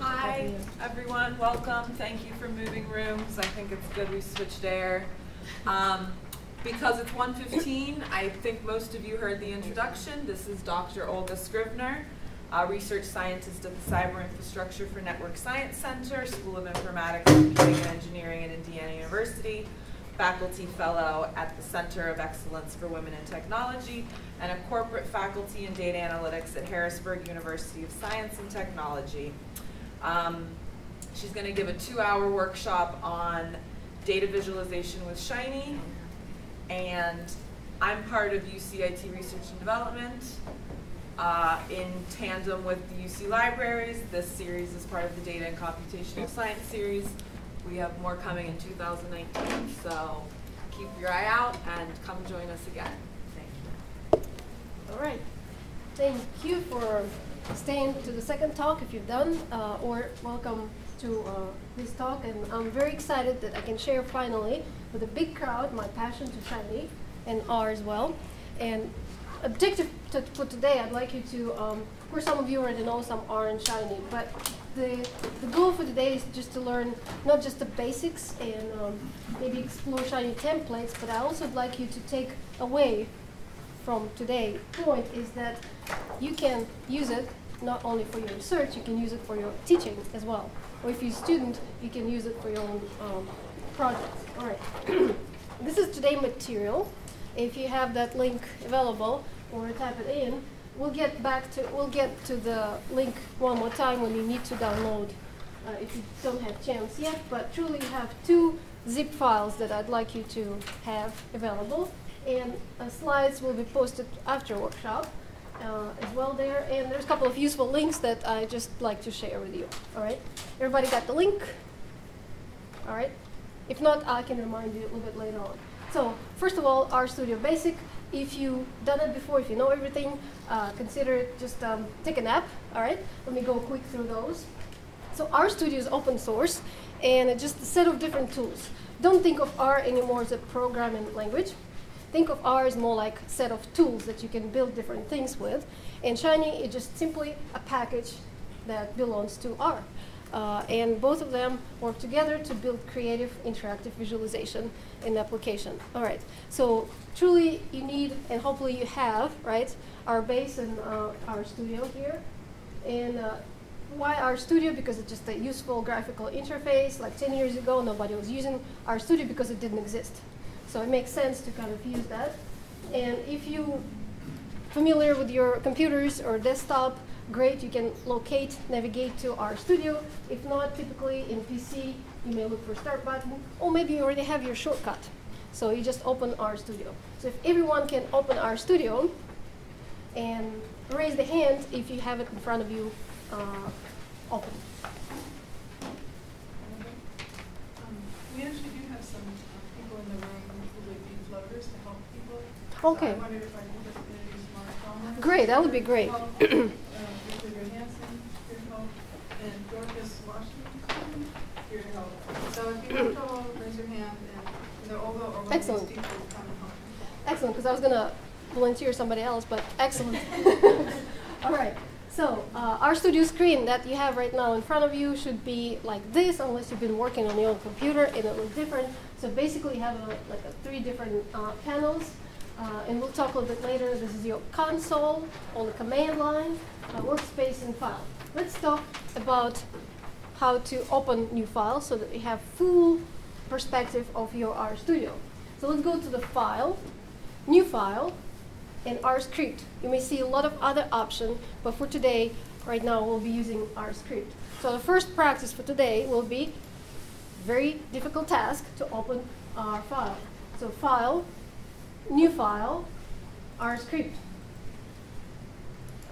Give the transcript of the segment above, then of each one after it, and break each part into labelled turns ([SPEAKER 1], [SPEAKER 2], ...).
[SPEAKER 1] Hi, everyone. Welcome. Thank you for moving rooms. I think it's good we switched air. Um, because it's 1:15, I think most of you heard the introduction. This is Dr. Olga Scrivner, a research scientist at the Cyber Infrastructure for Network Science Center, School of Informatics, Computing and Engineering at Indiana University, faculty fellow at the Center of Excellence for Women in Technology, and a corporate faculty in data analytics at Harrisburg University of Science and Technology. Um, she's going to give a two-hour workshop on data visualization with Shiny, and I'm part of UCIT Research and Development. Uh, in tandem with the UC Libraries, this series is part of the Data and Computational Science series. We have more coming in 2019, so keep your eye out and come join us again. Thank you.
[SPEAKER 2] All right. Thank you for staying to the second talk if you've done, uh, or welcome to uh, this talk. And I'm very excited that I can share finally with a big crowd my passion to Shiny and R as well. And objective to, for today, I'd like you to, um, of course, some of you already know some R and Shiny, but the, the goal for today is just to learn not just the basics and um, maybe explore Shiny templates, but I also would like you to take away from today point is that you can use it not only for your research, you can use it for your teaching as well. Or if you're a student, you can use it for your own um, projects. All right. this is today material. If you have that link available or type it in, we'll get back to we'll get to the link one more time when you need to download uh, if you don't have chance yet. But truly, you have two zip files that I'd like you to have available, and uh, slides will be posted after workshop uh, as well there. And there's a couple of useful links that I just like to share with you. All right, everybody got the link? All right. If not, I can remind you a little bit later on. So first of all, RStudio Basic. If you've done it before, if you know everything, uh, consider it just um, take a nap. All right. Let me go quick through those. So RStudio is open source, and it's just a set of different tools. Don't think of R anymore as a programming language. Think of R as more like set of tools that you can build different things with. And Shiny is just simply a package that belongs to R. Uh, and both of them work together to build creative interactive visualization in application. All right, so truly you need, and hopefully you have, right, R base and uh, studio here. And uh, why studio? Because it's just a useful graphical interface. Like 10 years ago, nobody was using RStudio because it didn't exist. So it makes sense to kind of use that. And if you familiar with your computers or desktop, great, you can locate, navigate to RStudio. If not, typically in PC, you may look for start button, or maybe you already have your shortcut. So you just open RStudio. So if everyone can open RStudio, and raise the hand if you have it in front of you uh, open.
[SPEAKER 3] Um, we actually do have some uh, people in the room who would be floaters to help people.
[SPEAKER 2] Okay.
[SPEAKER 3] So I wondered if I could just introduce Mark Thomas.
[SPEAKER 2] Great, that would be great.
[SPEAKER 3] Well, uh, Victor Johansson here to help, and Dorcas Washington here to help. So if you have trouble, raise your and either Olga or one of
[SPEAKER 2] Excellent. Excellent, because I was going to volunteer somebody else, but excellent. All right. So uh, studio screen that you have right now in front of you should be like this, unless you've been working on your own computer and it looks different. So basically, you have a, like a three different uh, panels, uh, and we'll talk a little bit later. This is your console, on the command line, uh, workspace, and file. Let's talk about how to open new files so that you have full perspective of your RStudio. So let's go to the file, new file, and R script. You may see a lot of other options, but for today, right now, we'll be using R script. So the first practice for today will be very difficult task to open our file. So file, new file, R script.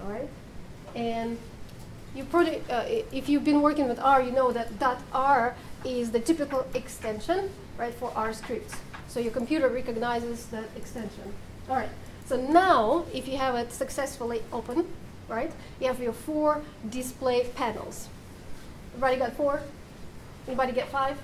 [SPEAKER 2] All right, and you probably, uh, if you've been working with R, you know that dot .r is the typical extension, right, for R scripts. So your computer recognizes that extension. All right. So now, if you have it successfully open, right, you have your four display panels. Everybody got four? Anybody get five?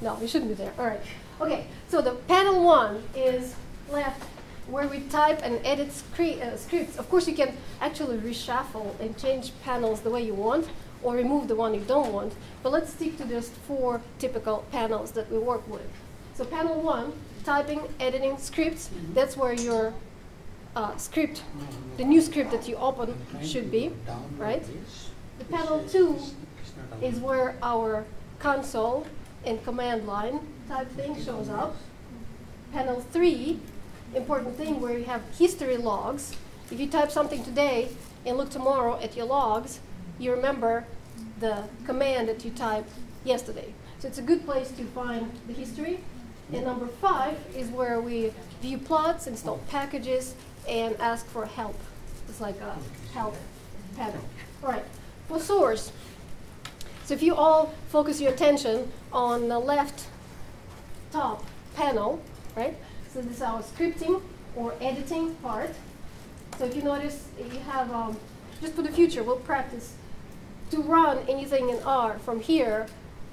[SPEAKER 2] No, we shouldn't be there. All right. Okay. So the panel one is left where we type and edit uh, scripts. Of course, you can actually reshuffle and change panels the way you want, or remove the one you don't want. But let's stick to just four typical panels that we work with. So panel one, typing, editing, scripts, that's where your uh, script, the new script that you open should be, right? The panel two is where our console and command line type thing shows up. Panel three, important thing where you have history logs. If you type something today and look tomorrow at your logs, you remember the command that you typed yesterday. So it's a good place to find the history. And number five is where we view plots, install packages, and ask for help. It's like a help panel. All right, for source. So if you all focus your attention on the left top panel, right? So this is our scripting or editing part. So if you notice, you have, um, just for the future, we'll practice to run anything in R from here.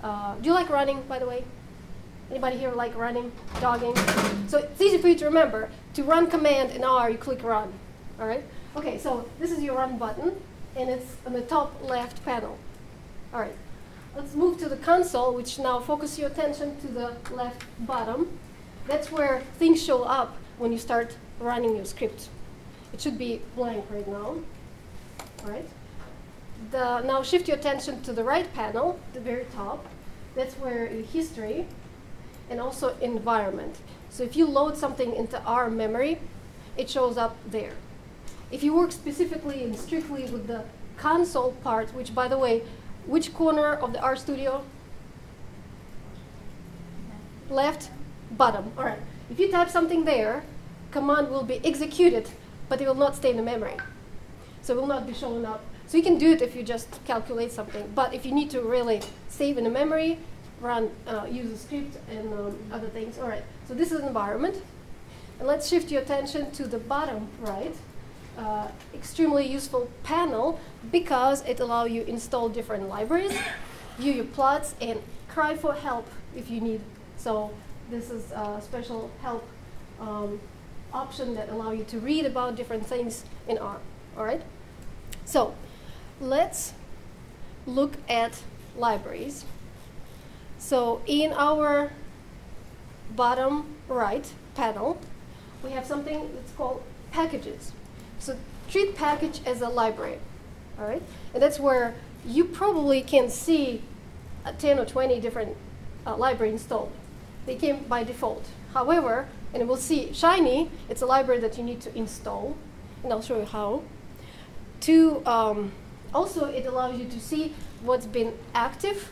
[SPEAKER 2] Uh, do you like running, by the way? Anybody here like running, jogging? So it's easy for you to remember. To run command in R, you click run. All right? Okay, so this is your run button, and it's on the top left panel. All right. Let's move to the console, which now focus your attention to the left bottom. That's where things show up when you start running your script. It should be blank right now. Right. The, now shift your attention to the right panel, the very top. That's where your history and also environment. So if you load something into R memory, it shows up there. If you work specifically and strictly with the console part, which by the way, which corner of the RStudio? Left, bottom. All right. If you type something there, command will be executed, but it will not stay in the memory. So it will not be showing up. So you can do it if you just calculate something. But if you need to really save in the memory, run, uh, use a script and um, other things. All right, so this is an environment. And let's shift your attention to the bottom right. Uh, extremely useful panel because it allows you install different libraries, view your plots, and cry for help if you need. So this is a special help um, option that allow you to read about different things in R. All right. So let's look at libraries. So in our bottom right panel, we have something that's called packages. So treat package as a library, all right? And that's where you probably can see 10 or 20 different uh, library installed. They came by default. However, and we'll see Shiny, it's a library that you need to install, and I'll show you how. To um, also, it allows you to see what's been active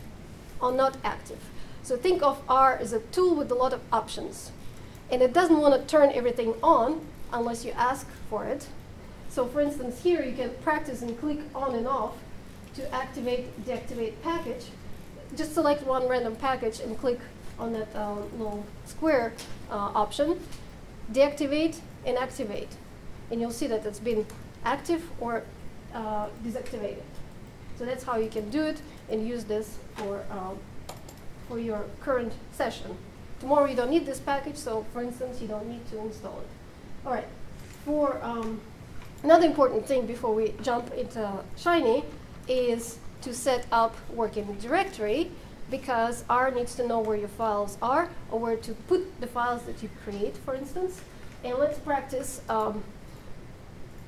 [SPEAKER 2] or not active. So think of R as a tool with a lot of options. And it doesn't want to turn everything on unless you ask for it. So for instance, here you can practice and click on and off to activate, deactivate package. Just select one random package and click on that uh, little square uh, option. Deactivate and activate. And you'll see that it's been active or uh, deactivated. So that's how you can do it and use this for, um, for your current session. Tomorrow you don't need this package, so for instance, you don't need to install it. All right, for um, another important thing before we jump into Shiny is to set up working directory because R needs to know where your files are or where to put the files that you create, for instance. And let's practice um,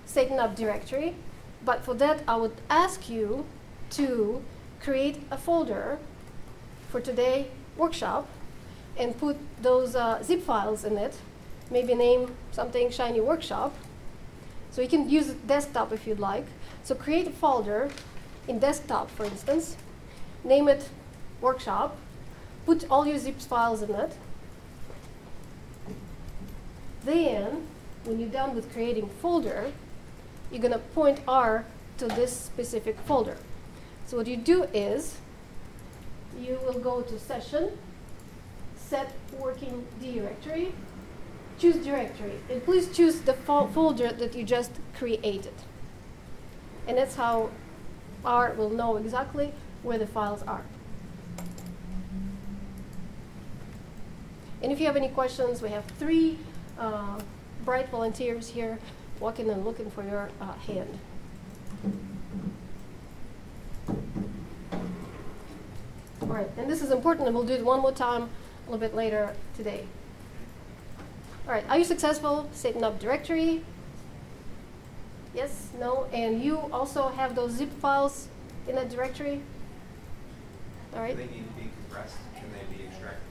[SPEAKER 2] setting up directory. But for that, I would ask you to create a folder for today workshop and put those uh, zip files in it. Maybe name something Shiny Workshop. So you can use desktop if you'd like. So create a folder in desktop, for instance. Name it Workshop. Put all your zip files in it. Then, when you're done with creating folder, you're going to point R to this specific folder. So what you do is you will go to session, set working directory, choose directory, and please choose the fo folder that you just created. And that's how R will know exactly where the files are. And if you have any questions, we have three uh, bright volunteers here walking and looking for your uh, hand. All right, and this is important, and we'll do it one more time a little bit later today. All right, are you successful setting up directory? Yes, no, and you also have those zip files in that directory? All right.
[SPEAKER 4] Do they need to be compressed? Can they be extracted?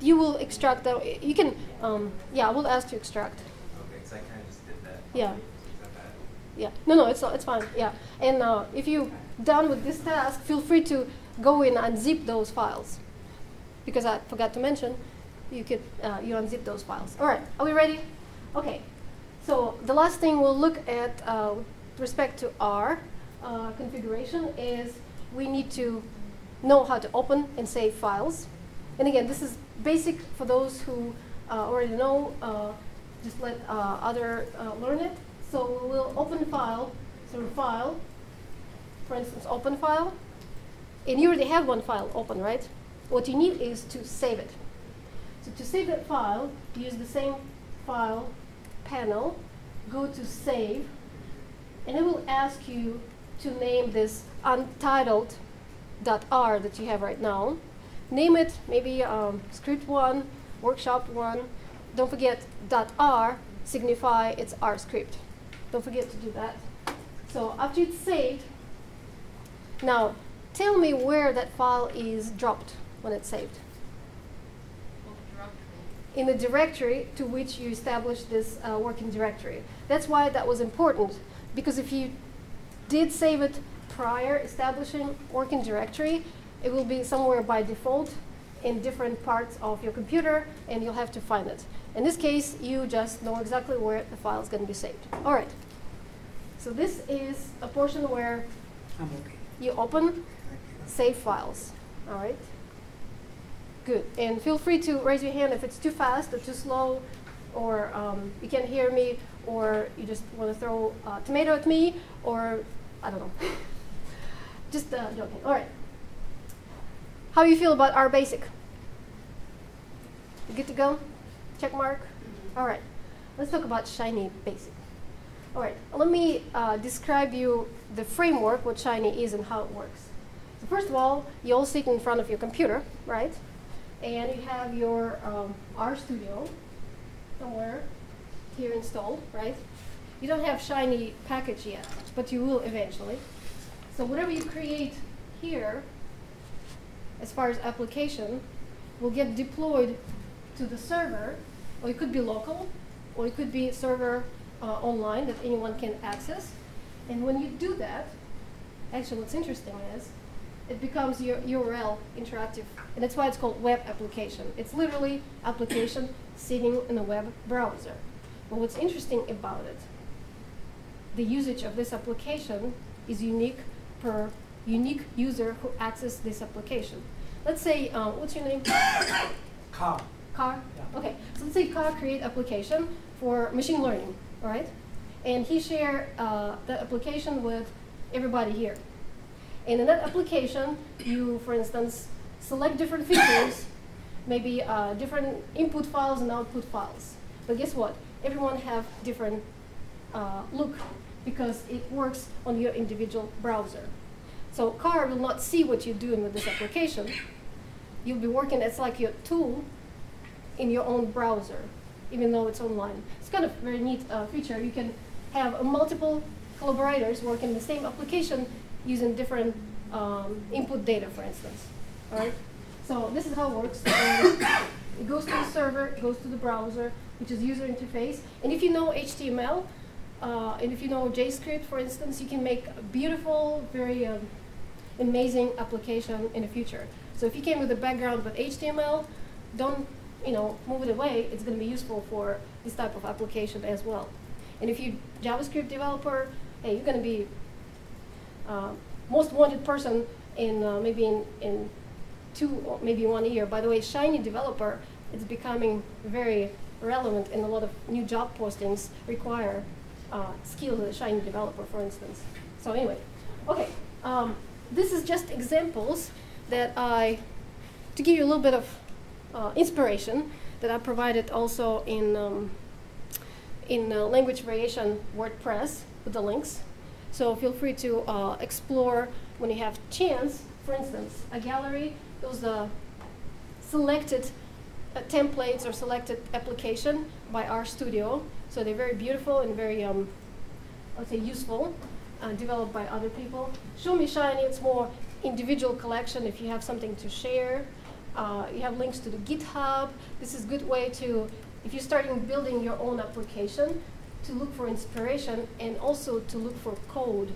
[SPEAKER 2] You will extract that. You can, um, yeah, I will ask to extract.
[SPEAKER 4] Okay, because I kind of just did that.
[SPEAKER 2] Yeah.
[SPEAKER 4] Is that bad?
[SPEAKER 2] Yeah. No, no, it's it's fine. Yeah. And uh, if you done with this task, feel free to go in and zip those files, because I forgot to mention, you could uh, you unzip those files. All right. Are we ready? Okay. So the last thing we'll look at uh, with respect to R uh, configuration is we need to know how to open and save files. And again, this is basic for those who uh, already know. Uh, just let uh, other learn it. So we'll open file, so file, for instance, open file. And you already have one file open, right? What you need is to save it. So to save that file, use the same file panel, go to save, and it will ask you to name this untitled .r that you have right now. Name it maybe um, script one, workshop one. Don't forget .r signify it's R script. Don't forget to do that. So after it's saved, now tell me where that file is dropped when it's saved. In the directory to which you established this uh, working directory. That's why that was important, because if you did save it prior establishing working directory, it will be somewhere by default in different parts of your computer, and you'll have to find it. In this case, you just know exactly where the file is going to be saved. All right. So this is a portion where
[SPEAKER 5] I'm okay.
[SPEAKER 2] you open save files. All right. Good. And feel free to raise your hand if it's too fast or too slow, or um, you can't hear me, or you just want to throw a tomato at me, or I don't know. just uh, joking. All right. How do you feel about R basic? You good to go? Check mark. All right. Let's talk about Shiny basic. All right. Let me uh, describe you the framework, what Shiny is and how it works. So first of all, you all sit in front of your computer, right? And you have your um, RStudio somewhere here installed, right? You don't have Shiny package yet, but you will eventually. So whatever you create here, as far as application, will get deployed to the server, or it could be local, or it could be server uh, online that anyone can access. And when you do that, actually what's interesting is it becomes your URL interactive, and that's why it's called web application. It's literally application sitting in a web browser. But what's interesting about it, the usage of this application is unique per unique user who access this application. Let's say, uh, what's your name?
[SPEAKER 5] Car.
[SPEAKER 2] Car?
[SPEAKER 5] Yeah.
[SPEAKER 2] Okay, so let's say Car create application for machine learning, all right? And he share uh, that application with everybody here. And in that application, you, for instance, select different features, maybe uh, different input files and output files. But guess what? Everyone have different uh, look because it works on your individual browser. So car will not see what you're doing with this application. You'll be working as like your tool in your own browser, even though it's online. It's kind of a very neat uh, feature. You can have multiple collaborators working the same application using different um, input data, for instance. All right. So this is how it works. It goes to the server, it goes to the browser, which is user interface. And if you know HTML, uh, and if you know JavaScript, for instance, you can make beautiful, very um, amazing application in the future. So if you came with a background with HTML, don't you know move it away. It's going to be useful for this type of application as well. And if you JavaScript developer, hey, you're going to be uh, most wanted person in uh, maybe in, in two maybe one year. By the way, Shiny developer it's becoming very relevant and a lot of new job postings require uh, skills as a Shiny developer, for instance. So anyway, okay, um, this is just examples that I, to give you a little bit of uh, inspiration that I provided also in, um, in uh, language variation WordPress with the links. So feel free to uh, explore when you have chance. For instance, a gallery those uh, selected templates or selected application by RStudio. So they're very beautiful and very, um, I would say, useful, uh, developed by other people. Show Me Shiny, it's more individual collection if you have something to share. Uh, you have links to the GitHub. This is a good way to, if you're starting building your own application, to look for inspiration and also to look for code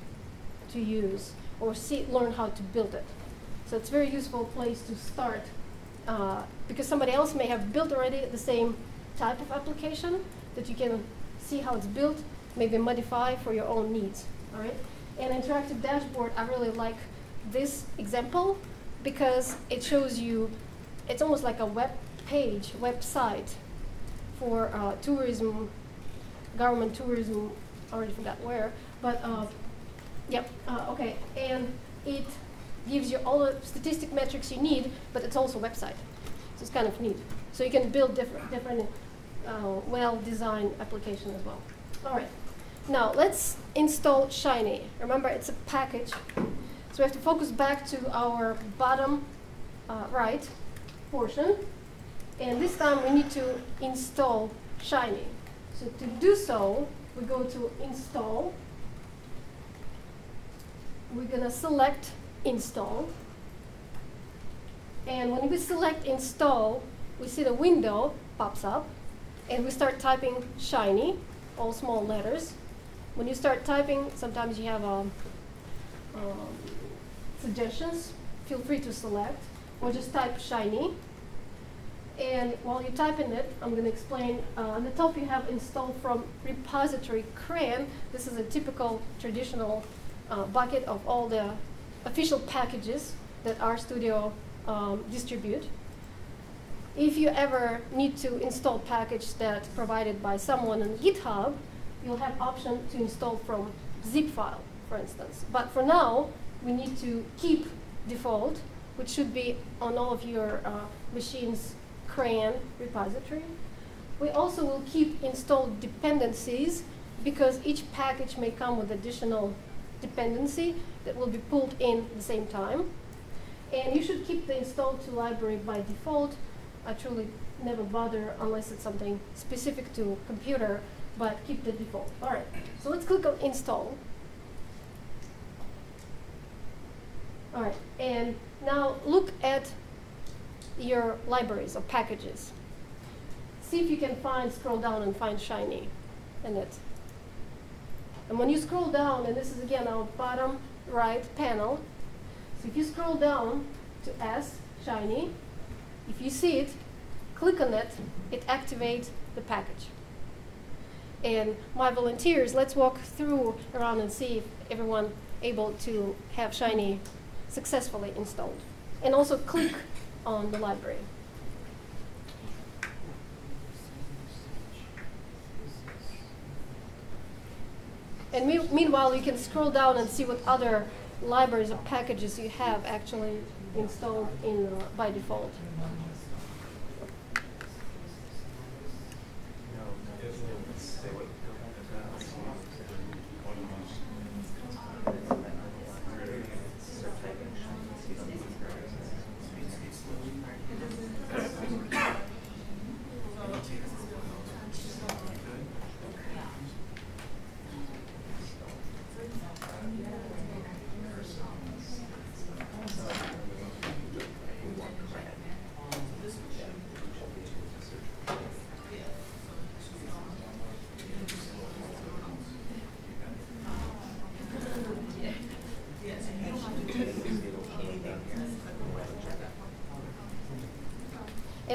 [SPEAKER 2] to use or see, learn how to build it. So it's a very useful place to start uh, because somebody else may have built already the same type of application that you can see how it's built, maybe modify for your own needs. All right. And interactive dashboard, I really like this example because it shows you, it's almost like a web page, website for uh, tourism, government tourism, I already forgot where, but uh, yep, uh, okay. And it gives you all the statistic metrics you need, but it's also a website. So it's kind of neat. So you can build different, different uh, well-designed application as well. All right. Now let's install Shiny. Remember, it's a package. So we have to focus back to our bottom uh, right portion. And this time we need to install Shiny. So to do so, we go to install. We're going to select install. And when we select install, we see the window pops up. And we start typing Shiny, all small letters. When you start typing, sometimes you have um, um, suggestions. Feel free to select. Or just type Shiny. And while you're typing it, I'm going to explain. Uh, on the top, you have installed from repository CRAN. This is a typical traditional uh, bucket of all the official packages that RStudio um, distribute. If you ever need to install package that's provided by someone on GitHub, you'll have option to install from zip file, for instance. But for now, we need to keep default, which should be on all of your uh, machines CRAN repository. We also will keep installed dependencies because each package may come with additional dependency that will be pulled in at the same time. And you should keep the installed to library by default. I truly never bother unless it's something specific to computer, but keep the default. All right, so let's click on install. All right, and now look at your libraries or packages. See if you can find, scroll down and find Shiny in it. And when you scroll down, and this is again our bottom right panel, so if you scroll down to S, Shiny, if you see it, click on it, it activates the package. And my volunteers, let's walk through around and see if everyone able to have Shiny successfully installed. And also click on the library. And me meanwhile, you can scroll down and see what other libraries or packages you have actually installed in uh, by default.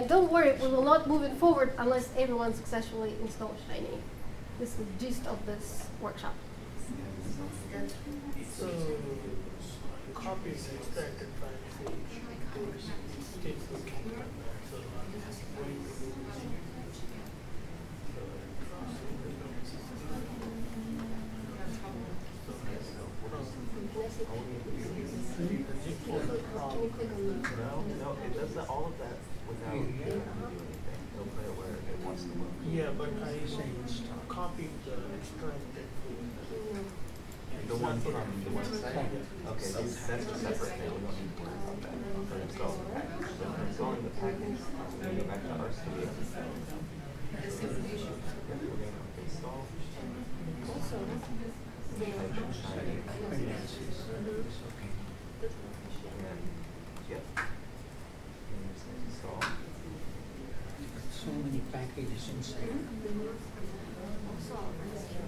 [SPEAKER 2] Don't worry, we will not move it forward unless everyone successfully installs Shiny. This is the gist of this workshop.
[SPEAKER 6] So, copies by the camera. So, when you
[SPEAKER 2] Can you click on the
[SPEAKER 7] No, no, it does that, all of that without having to do anything. It'll play it where it wants to look.
[SPEAKER 6] Yeah, but I copied the extracted.
[SPEAKER 7] And The one from the website? Okay, so that's a separate thing, we don't need to worry about that for installing the package. So for installing the package, we go back to RStudio. Yep, we're gonna install. Type in Shiny. And, yep. And it says install.
[SPEAKER 5] So many packages inside.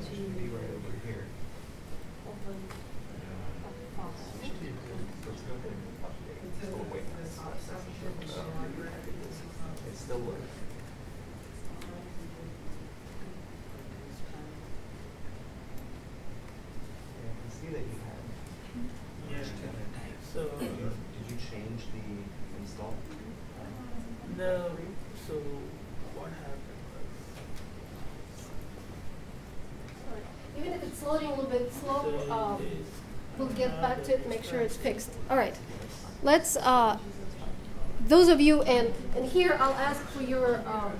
[SPEAKER 7] Should be right over here. So it's not gonna update. Oh, wait, that's not necessary. It still works. Yeah, I can see that you had.
[SPEAKER 6] Yeah. So,
[SPEAKER 7] Did you, did you change the install?
[SPEAKER 6] no, so what happened
[SPEAKER 2] Even if it's loading a little bit
[SPEAKER 6] is
[SPEAKER 2] we'll get back to it, make sure it's fixed. All right, let's, uh, those of you, and, and here I'll ask for your um,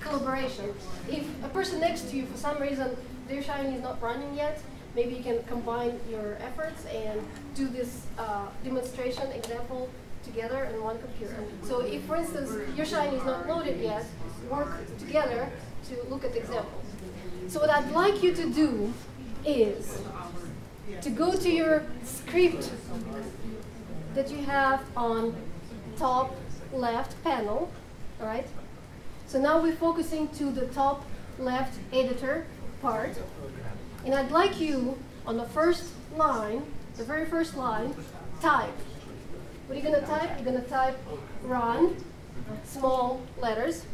[SPEAKER 2] collaboration. If a person next to you, for some reason, their Shiny is not running yet, maybe you can combine your efforts and do this uh, demonstration example together in one computer. So if, for instance, your Shiny is not loaded yet, work together to look at the example. So what I'd like you to do is to go to your script that you have on top left panel, all right? So now we're focusing to the top left editor part. And I'd like you on the first line, the very first line, type. What are you gonna type? You're gonna type run, small letters.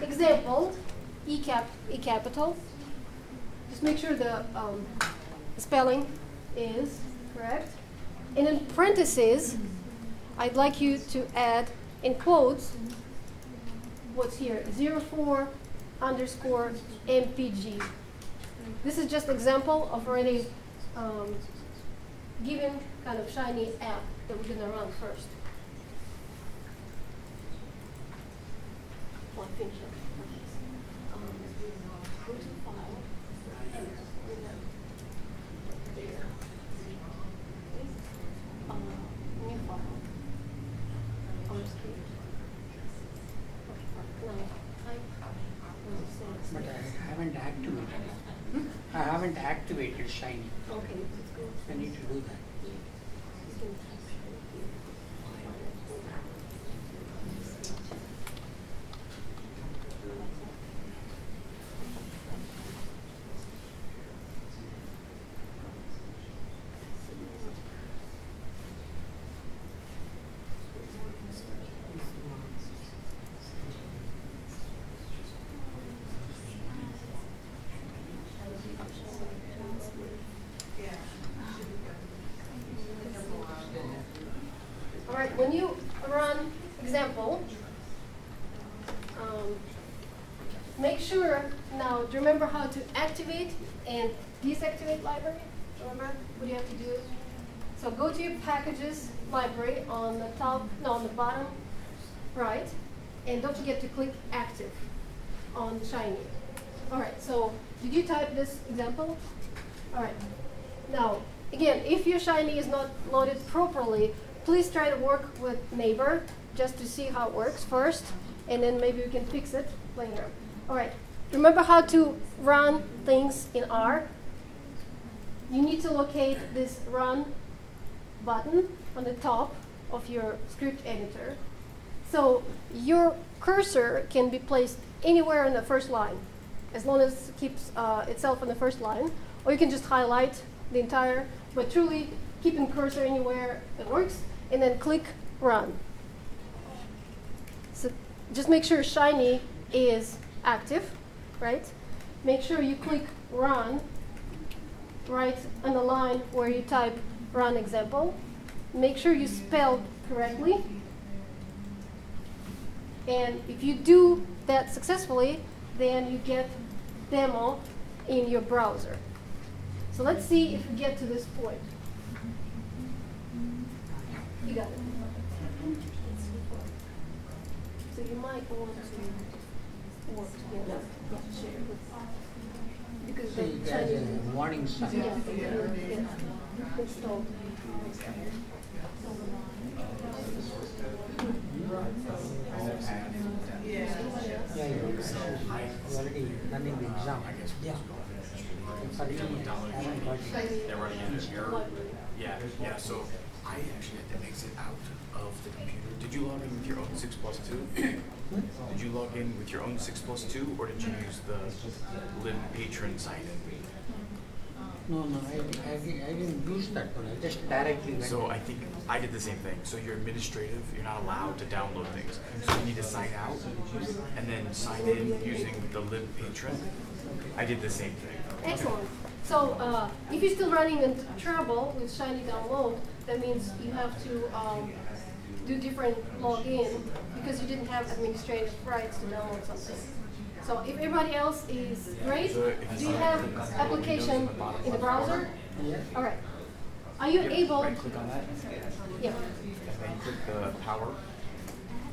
[SPEAKER 2] Example, E cap, E capital. Just make sure the um, spelling is correct. And in parentheses, I'd like you to add in quotes what's here 04 underscore MPG. This is just example of already um, given kind of shiny app that we're gonna run first. One. Um, go to file. and we have there. Uh, new file. On the screen. Okay, now type. uh, say-
[SPEAKER 5] But I haven't activated it. I haven't activated Shiny.
[SPEAKER 2] Okay, let's go.
[SPEAKER 5] I need to do that.
[SPEAKER 2] You can type here. When you run example, um, make sure now, do you remember how to activate and deactivate library? Remember what you have to do? So go to your packages library on the top, no, on the bottom right, and don't forget to click active on Shiny. All right, so did you type this example? All right. Now, again, if your Shiny is not loaded properly, please try to work with Neighbor just to see how it works first, and then maybe we can fix it later. All right. Remember how to run things in R? You need to locate this run button on the top of your script editor. So your cursor can be placed anywhere in the first line, as long as it keeps uh, itself on the first line. Or you can just highlight the entire, but truly keeping cursor anywhere that works, and then click run. So just make sure Shiny is active, right? Make sure you click run right on the line where you type run example. Make sure you spell correctly. And if you do that successfully, then you get demo in your browser. So let's see if we get to this point. You got it. So you might want to work together. Yeah, share. Because
[SPEAKER 5] See,
[SPEAKER 2] the
[SPEAKER 5] there's a
[SPEAKER 2] Chinese-
[SPEAKER 5] warning sign.
[SPEAKER 2] Yeah, yeah, installed.
[SPEAKER 5] Yeah, you already running the exam. Yeah. Sorry, I haven't got it.
[SPEAKER 8] They're running out of error. Yeah, yeah, so I actually had to exit out of the computer. Did you log in with your own six plus two? Did you log in with your own six plus two, or did you use the Lib patron sign in?
[SPEAKER 5] No, no, I, I, I didn't use that one. I just directly went.
[SPEAKER 8] So I think I did the same thing. So you're administrative, you're not allowed to download things. So you need to sign out and then sign in using the Lib patron. I did the same thing.
[SPEAKER 2] Excellent. So uh, if you're still running into trouble with Shiny Download, that means you have to um, do different login because you didn't have administrative rights to download something. So if everybody else is great, do
[SPEAKER 8] you
[SPEAKER 2] have application in the browser?
[SPEAKER 5] Yeah.
[SPEAKER 2] All right. Are you able?
[SPEAKER 8] Right click on that.
[SPEAKER 2] Yeah.
[SPEAKER 8] And then click the power,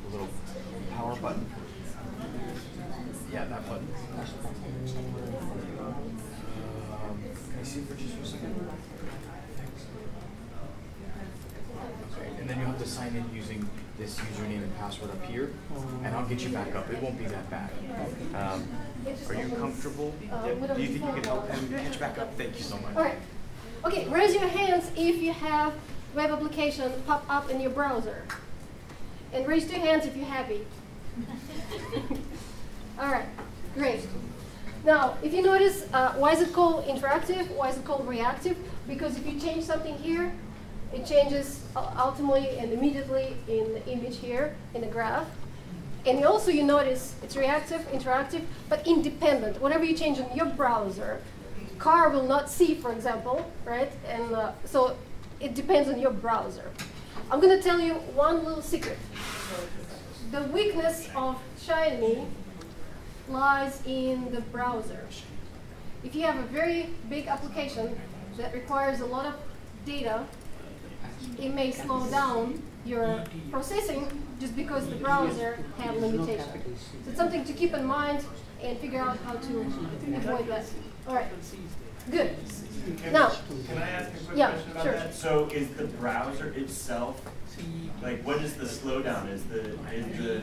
[SPEAKER 8] the little power button. Yeah, that button. Um, can I see it for just for a second? Okay, and then you'll have to sign in using this username and password up here, and I'll get you back up. It won't be that bad. Um, are you comfortable?
[SPEAKER 2] Uh,
[SPEAKER 8] Do you think you
[SPEAKER 2] you
[SPEAKER 8] can help him catch back up? Thank you so much.
[SPEAKER 2] All right. Okay, raise your hands if you have web application pop up in your browser. And raise two hands if you're happy. All right, great. Now, if you notice, uh, why is it called interactive? Why is it called reactive? Because if you change something here, it changes ultimately and immediately in the image here in the graph. And also you notice it's reactive, interactive, but independent. Whatever you change in your browser, car will not see, for example, right? And uh, so it depends on your browser. I'm going to tell you one little secret. The weakness of Shiny lies in the browser. If you have a very big application that requires a lot of data, it may slow down your processing just because the browser have limitations. So it's something to keep in mind and figure out how to avoid that. All right, good. Now,
[SPEAKER 9] Can I ask a quick
[SPEAKER 2] Yeah,
[SPEAKER 9] question about
[SPEAKER 2] sure.
[SPEAKER 9] that? So is the browser itself, like what is the slowdown? Is the, is the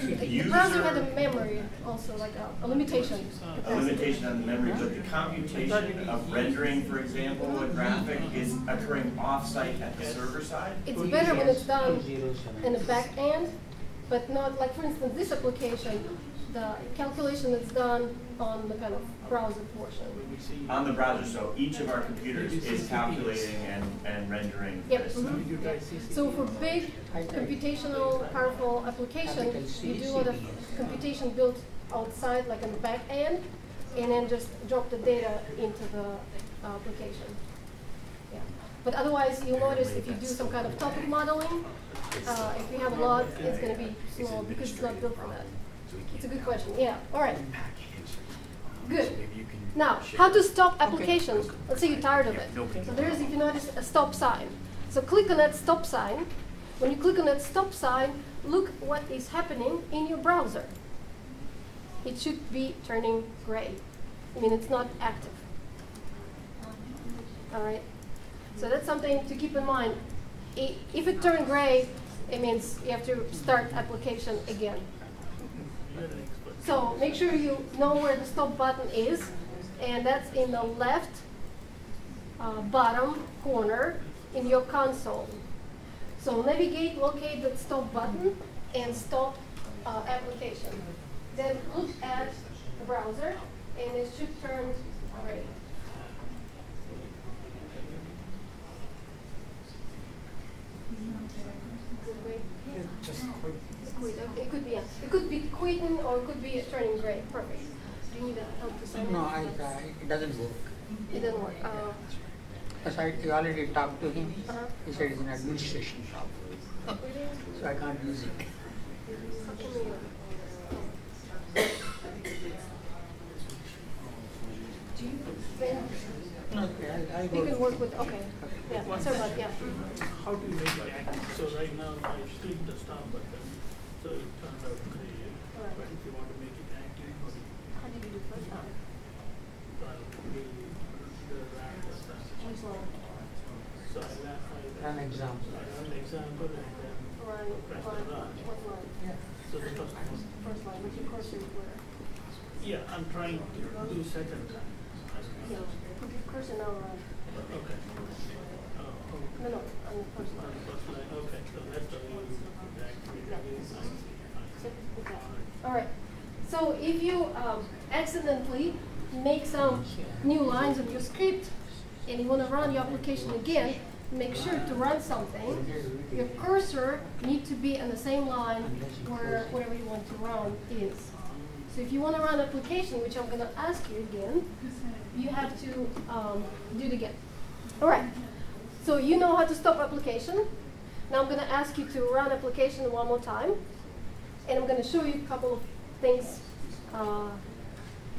[SPEAKER 2] the the
[SPEAKER 9] user
[SPEAKER 2] browser had a memory also, like a, a limitation.
[SPEAKER 9] a limitation on the memory, but the computation of rendering, for example, a graphic is occurring off-site at the server side?
[SPEAKER 2] It's better when it's done in the back end, but not, like for instance, this application, the calculation is done on the kind of browser portion.
[SPEAKER 9] On the browser, so each of our computers is calculating and, and rendering
[SPEAKER 2] Yep.
[SPEAKER 9] this.
[SPEAKER 6] guys see?
[SPEAKER 2] So for big computational powerful application, you do a lot of computation built outside, like in the back end, and then just drop the data into the application. Yeah. But otherwise, you'll notice if you do some kind of topic modeling, uh, if you have a lot, it's gonna be slow because it's not built for that. It's a good question, yeah, all right. Good.
[SPEAKER 8] So maybe you can
[SPEAKER 2] Now, how to
[SPEAKER 8] it.
[SPEAKER 2] stop
[SPEAKER 8] Okay.
[SPEAKER 2] applications? Let's say you're tired of it. So there's, if you notice, a stop sign. So click on that stop sign. When you click on that stop sign, look what is happening in your browser. It should be turning gray. I mean, it's not active. All right? So that's something to keep in mind. I- If it turned gray, it means you have to start application again. So make sure you know where the stop button is, and that's in the left uh, bottom corner in your console. So navigate, locate the stop button, and stop uh, application. Then look at the browser, and it should turn gray.
[SPEAKER 5] Just quit.
[SPEAKER 2] Quit, okay, It could be, yeah. it could be quitting or it could be turning gray, perfect. Do you need help to sign?
[SPEAKER 5] No, I, uh, it doesn't work.
[SPEAKER 2] It doesn't work. Uh,
[SPEAKER 5] Because I I already talked to him.
[SPEAKER 2] Uh-huh.
[SPEAKER 5] He said it's an administration
[SPEAKER 2] shop.
[SPEAKER 5] So I can't use it.
[SPEAKER 2] How can we- Then
[SPEAKER 5] Okay, I, I
[SPEAKER 2] We
[SPEAKER 5] go.
[SPEAKER 2] can work with, okay, yeah, sorry about, yeah.
[SPEAKER 6] How do you make it? So right now, I click the stop button, so out the.
[SPEAKER 2] Right.
[SPEAKER 6] But if you want to make it active, how you
[SPEAKER 2] do first time?
[SPEAKER 6] We the so
[SPEAKER 5] I left
[SPEAKER 6] an example. An example and then
[SPEAKER 2] right.
[SPEAKER 6] press the.
[SPEAKER 2] What line?
[SPEAKER 5] Yeah.
[SPEAKER 6] So the first.
[SPEAKER 2] First line, is where?
[SPEAKER 6] Yeah, I'm trying to do second time.
[SPEAKER 2] Yeah. Put your cursor now right.
[SPEAKER 6] Okay. Oh, okay.
[SPEAKER 2] No, no, on the first line.
[SPEAKER 6] First line, okay. So
[SPEAKER 2] if you um, accidentally make some new lines in your script and you want to run your application again, make sure to run something. Your cursor needs to be on the same line where whatever you want to run is. So if you want to run application, which I'm going to ask you again, you have to um, do it again. All right. So you know how to stop application. Now I'm going to ask you to run application one more time. And I'm going to show you a couple of things uh,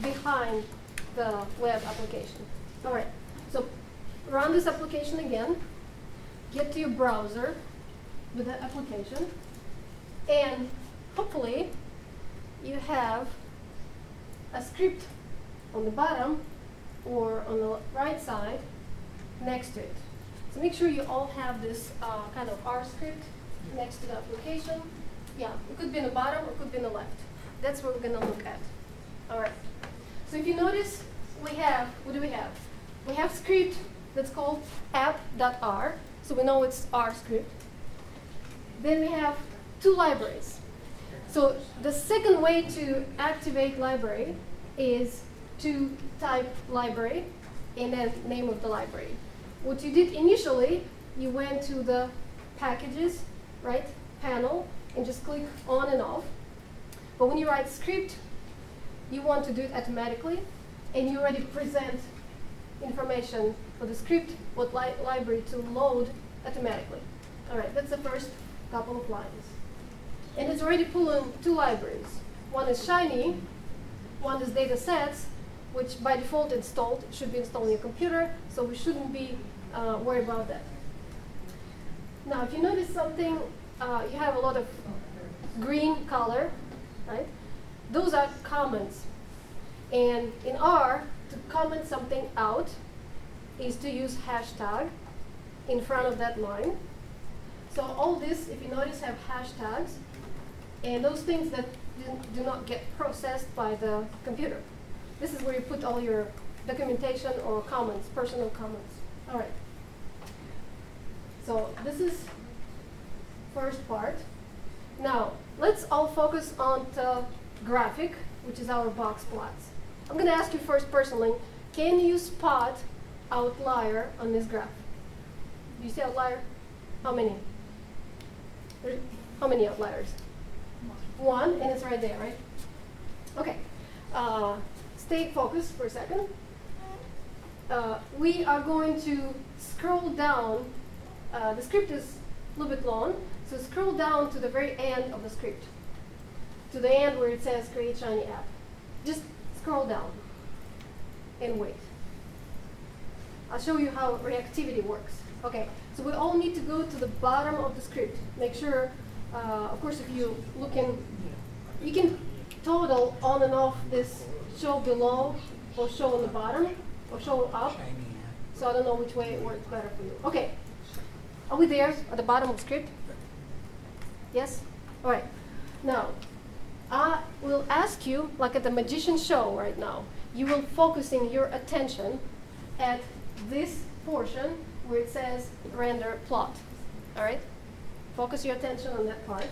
[SPEAKER 2] behind the web application. All right. So run this application again. Get to your browser with the application. And hopefully you have a script on the bottom or on the right side next to it. So make sure you all have this uh, kind of R script next to the application. Yeah, it could be in the bottom, or it could be in the left. That's what we're gonna look at. All right. So if you notice, we have, what do we have? We have script that's called app.r, so we know it's R script. Then we have two libraries. So the second way to activate library is to type library and then name of the library. What you did initially, you went to the packages, right, panel, and just click on and off. But when you write script, you want to do it automatically, and you already present information for the script, what li library to load automatically. All right, that's the first couple of lines. And it's already pulling two libraries. One is Shiny, one is datasets, which by default installed should be installed on your computer, so we shouldn't be uh, worried about that. Now, if you notice something, uh, you have a lot of green color, right? Those are comments. And in R, to comment something out is to use hashtag in front of that line. So all this, if you notice, have hashtags, and those things that do, not get processed by the computer. This is where you put all your documentation or comments, personal comments. All right. So this is first part. Now, let's all focus on the graphic, which is our box plots. I'm going to ask you first personally, can you spot outlier on this graph? Do you see outlier? How many? How many outliers? One, and it's right there, right? Okay. Uh, stay focused for a second. Uh, we are going to scroll down. Uh, the script is a little bit long, so scroll down to the very end of the script, to the end where it says create shiny app. Just scroll down and wait. I'll show you how reactivity works. Okay, so we all need to go to the bottom of the script. Make sure, uh, of course, if you look in, you can total on and off this show below or show on the bottom or show up. So I don't know which way it works better for you. Okay, are we there at the bottom of the script? Yes? All right. Now, I will ask you, like at the magician show right now, you will focusing your attention at this portion where it says render plot. All right? Focus your attention on that part.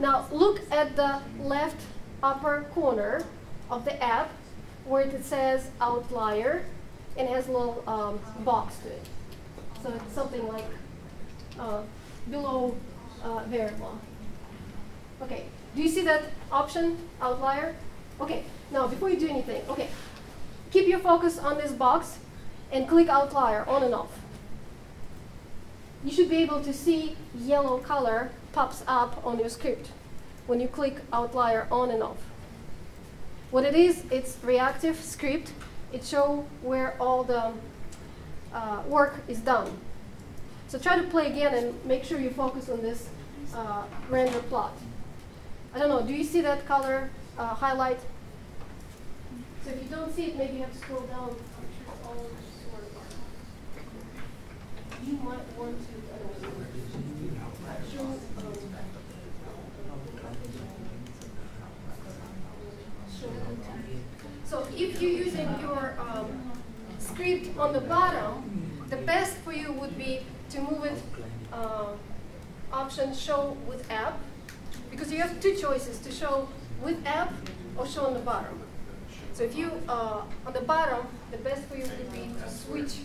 [SPEAKER 2] Now, look at the left upper corner of the app where it says outlier and has a little um, box to it. So it's something like uh, below uh, variable. Okay, do you see that option, outlier? Okay, now before you do anything, okay, keep your focus on this box and click outlier on and off. You should be able to see yellow color pops up on your script when you click outlier on and off. What it is, it's reactive script. It shows where all the uh, work is done. So try to play again and make sure you focus on this uh, render plot. I don't know, do you see that color uh, highlight? So if you don't see it, maybe you have to scroll down. I'm sure it's all over the you might want to uh, So if you're using your um, script on the bottom, the best for you would be to move it uh, option show with app because you have two choices to show with app or show on the bottom. So if you, uh, on the bottom, the best for you would be to switch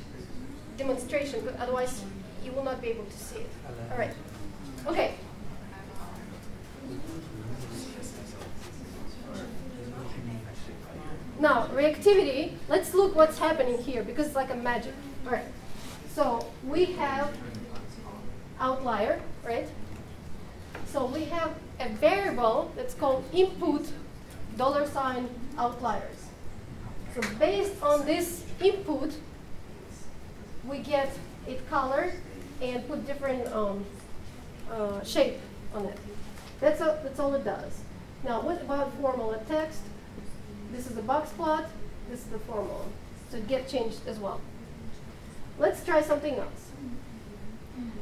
[SPEAKER 2] demonstration, but otherwise you will not be able to see it. All right. Okay. Now, reactivity, let's look what's happening here because it's like a magic. All right. So we have outlier, right? So we have a variable that's called input dollar sign outliers. So based on this input, we get it colored and put different um, uh, shape on it. That's, a, that's all it does. Now, what about formula text? This is the box plot. This is the formula. So get changed as well. Let's try something else.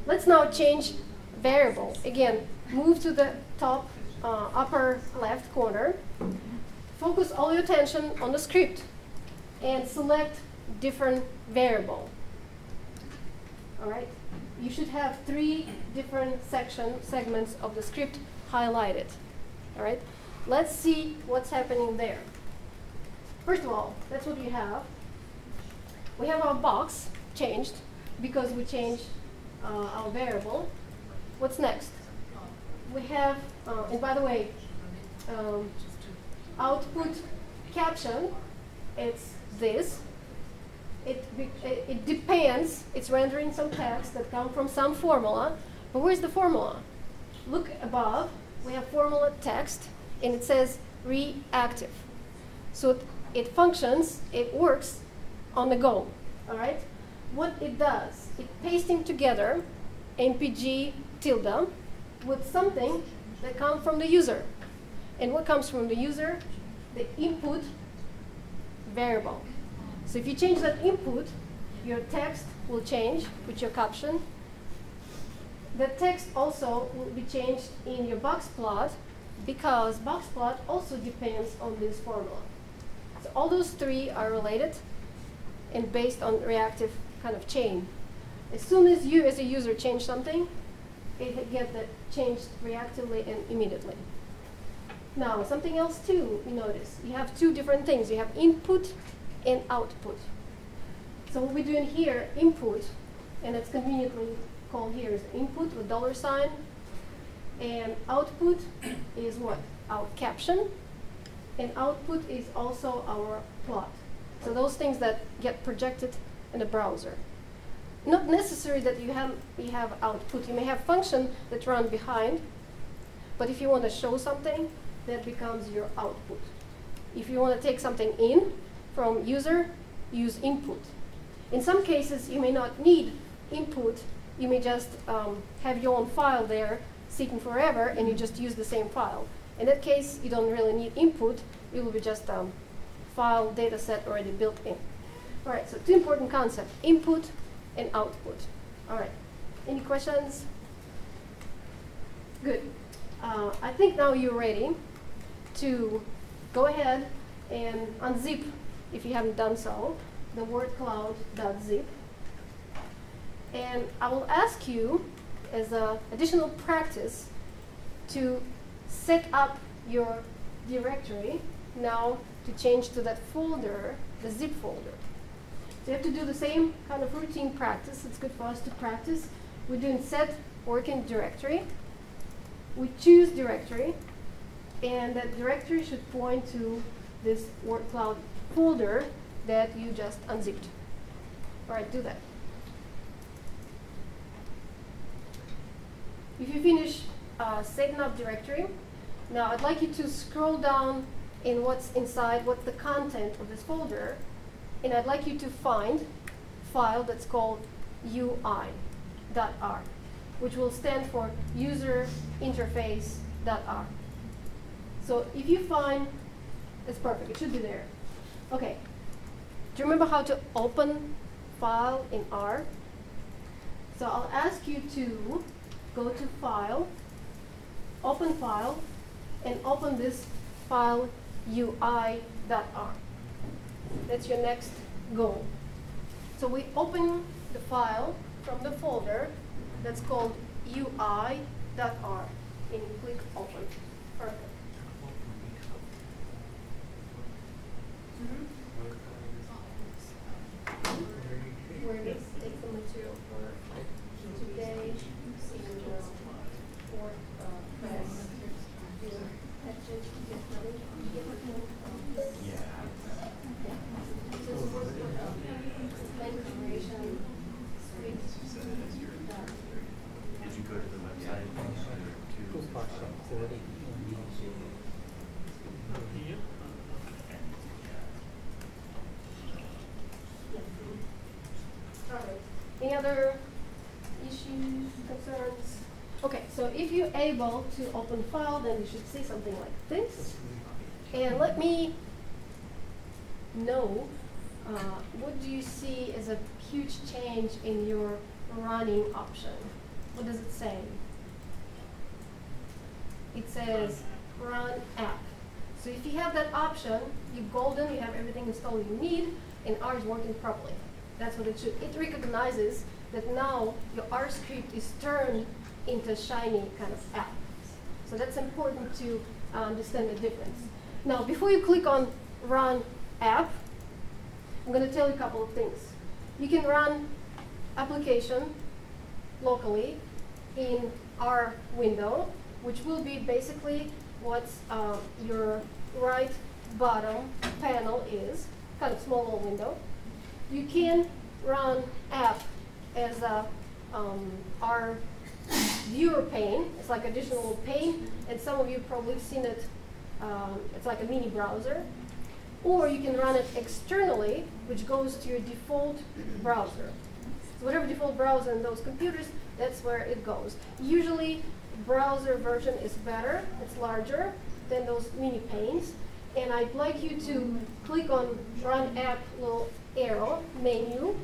[SPEAKER 2] Let's now change variable. Again, move to the top uh, upper left corner. Focus all your attention on the script and select different variable. All right? You should have three different section segments of the script highlighted. All right? Let's see what's happening there. First of all, that's what we have. We have our box changed because we changed uh, our variable. What's next? We have, uh, and by the way, um, output caption, it's this. It, it, depends, it's rendering some text that come from some formula, but where's the formula? Look above, we have formula text, and it says reactive. So it, it functions, it works on the go, all right? What it does, it pasting together MPG tilde with something that comes from the user. And what comes from the user? The input variable. So if you change that input, your text will change with your caption. The text also will be changed in your box plot because box plot also depends on this formula. So all those three are related and based on reactive kind of chain. As soon as you as a user change something, it gets changed reactively and immediately. Now, something else too, you notice. You have two different things. You have input and output. So what we're doing here, input, and it's conveniently called here is input with dollar sign. And output is what? Our caption. And output is also our plot. So those things that get projected in a browser. Not necessary that you have, you have output. You may have function that run behind, but if you want to show something, that becomes your output. If you want to take something in from user, use input. In some cases, you may not need input. You may just um, have your own file there sitting forever, and you just use the same file. In that case, you don't really need input. It will be just um, file data set already built in. All right, so two important concepts, input and output. All right, any questions? Good. Uh, I think now you're ready to go ahead and unzip, if you haven't done so, the word cloud.zip. And I will ask you, as an additional practice, to set up your directory now to change to that folder, the zip folder. So you have to do the same kind of routine practice. It's good for us to practice. We're doing set working directory. We choose directory, and that directory should point to this word cloud folder that you just unzipped. All right, do that. If you finish uh, setting up directory, now I'd like you to scroll down in what's inside, what's the content of this folder, and I'd like you to find file that's called UI.r, which will stand for user interface.r. So if you find, it's perfect, it should be there. Okay, do you remember how to open file in R? So I'll ask you to go to File, Open File, and open this file UI.r. That's your next goal. So we open the file from the folder that's called UI.r, and you click Open. Perfect. Where does take the material for today and uh, for uh, class.
[SPEAKER 9] Did you go to the website?
[SPEAKER 5] Two parts of thirty.
[SPEAKER 6] Here,
[SPEAKER 2] Alright. Any other issues, concerns? Okay, so if you're able to open file, then you should see something like this. And let me know, uh, what do you see as a huge change in your running option? What does it say? It says run app. So if you have that option, you're golden, you have everything installed you need, and R is working properly. That's what it should. It recognizes that now your R script is turned into shiny kind of app. So that's important to uh, understand the difference. Now, before you click on Run App, I'm going to tell you a couple of things. You can run application locally in our window, which will be basically what uh, your right bottom panel is, kind of small little window. You can run app as a um, our viewer pane. It's like additional pane, and some of you probably seen it. Um, it's like a mini browser. Or you can run it externally, which goes to your default browser. So whatever default browser in those computers, that's where it goes. Usually, browser version is better. It's larger than those mini panes. And I'd like you to click on Run App little arrow menu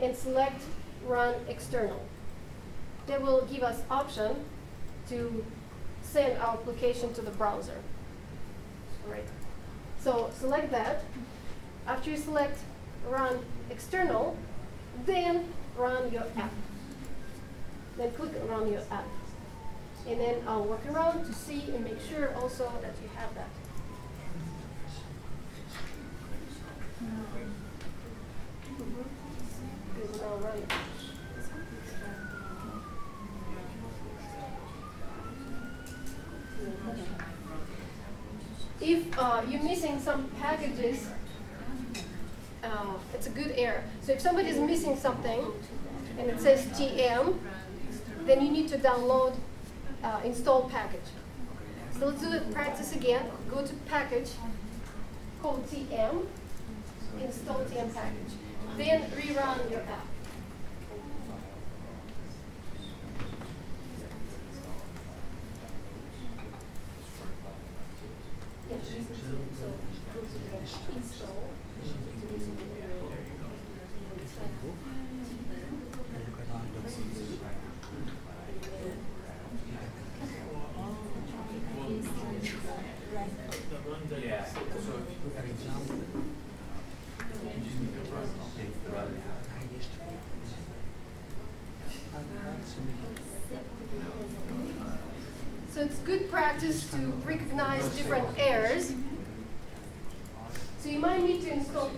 [SPEAKER 2] and select Run External. That will give us option to send our application to the browser. Right. So select that. After you select Run External, then run your app. Then click Run Your App. And then I'll work around to see and make sure also that you have that. Good, all right. If uh, you're missing some packages, uh, it's a good error. So if somebody is missing something and it says TM, then you need to download uh, install package. So let's do the practice again. Go to package, called TM, install TM package. Then rerun your app. Yes, so go to install.
[SPEAKER 6] the one that.
[SPEAKER 4] Yeah, so
[SPEAKER 2] it's good practice to recognize different errors. You might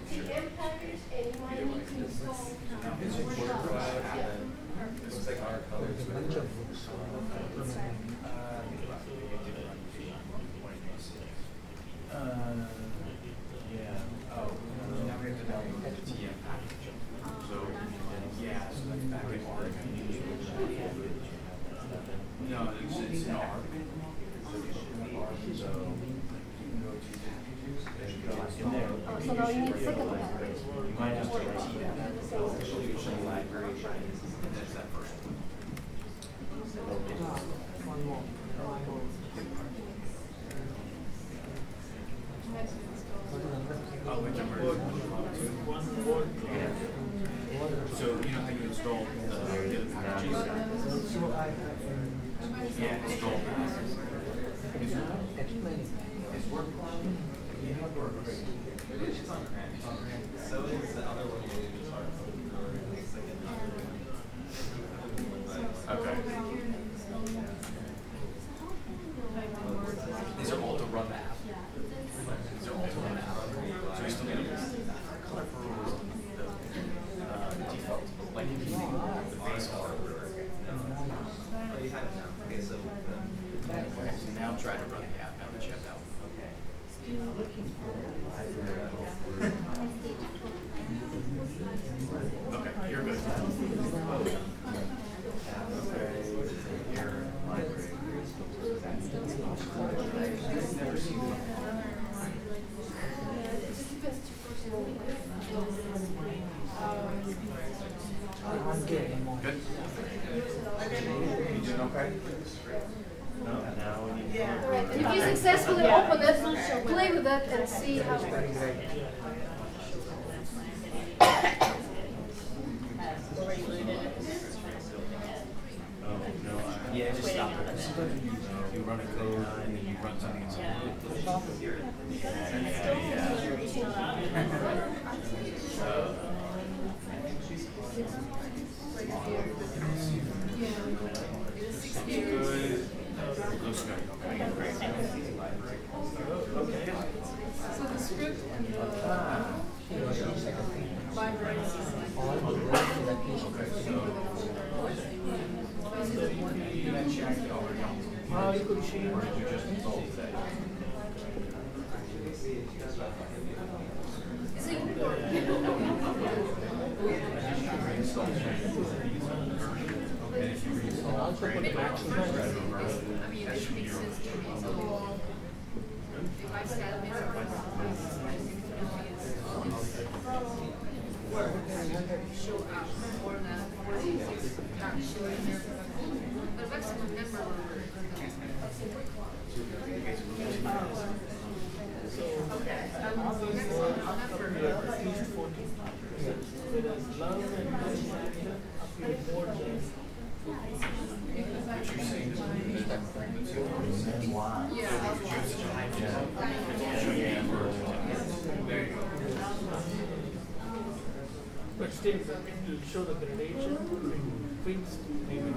[SPEAKER 4] library
[SPEAKER 7] is the
[SPEAKER 3] same.
[SPEAKER 5] All the work in that piece
[SPEAKER 6] Uh, you could change.
[SPEAKER 5] also put maximum.
[SPEAKER 6] Whereas love and passion appear more than But still, it'll show the gradation between frequency, maybe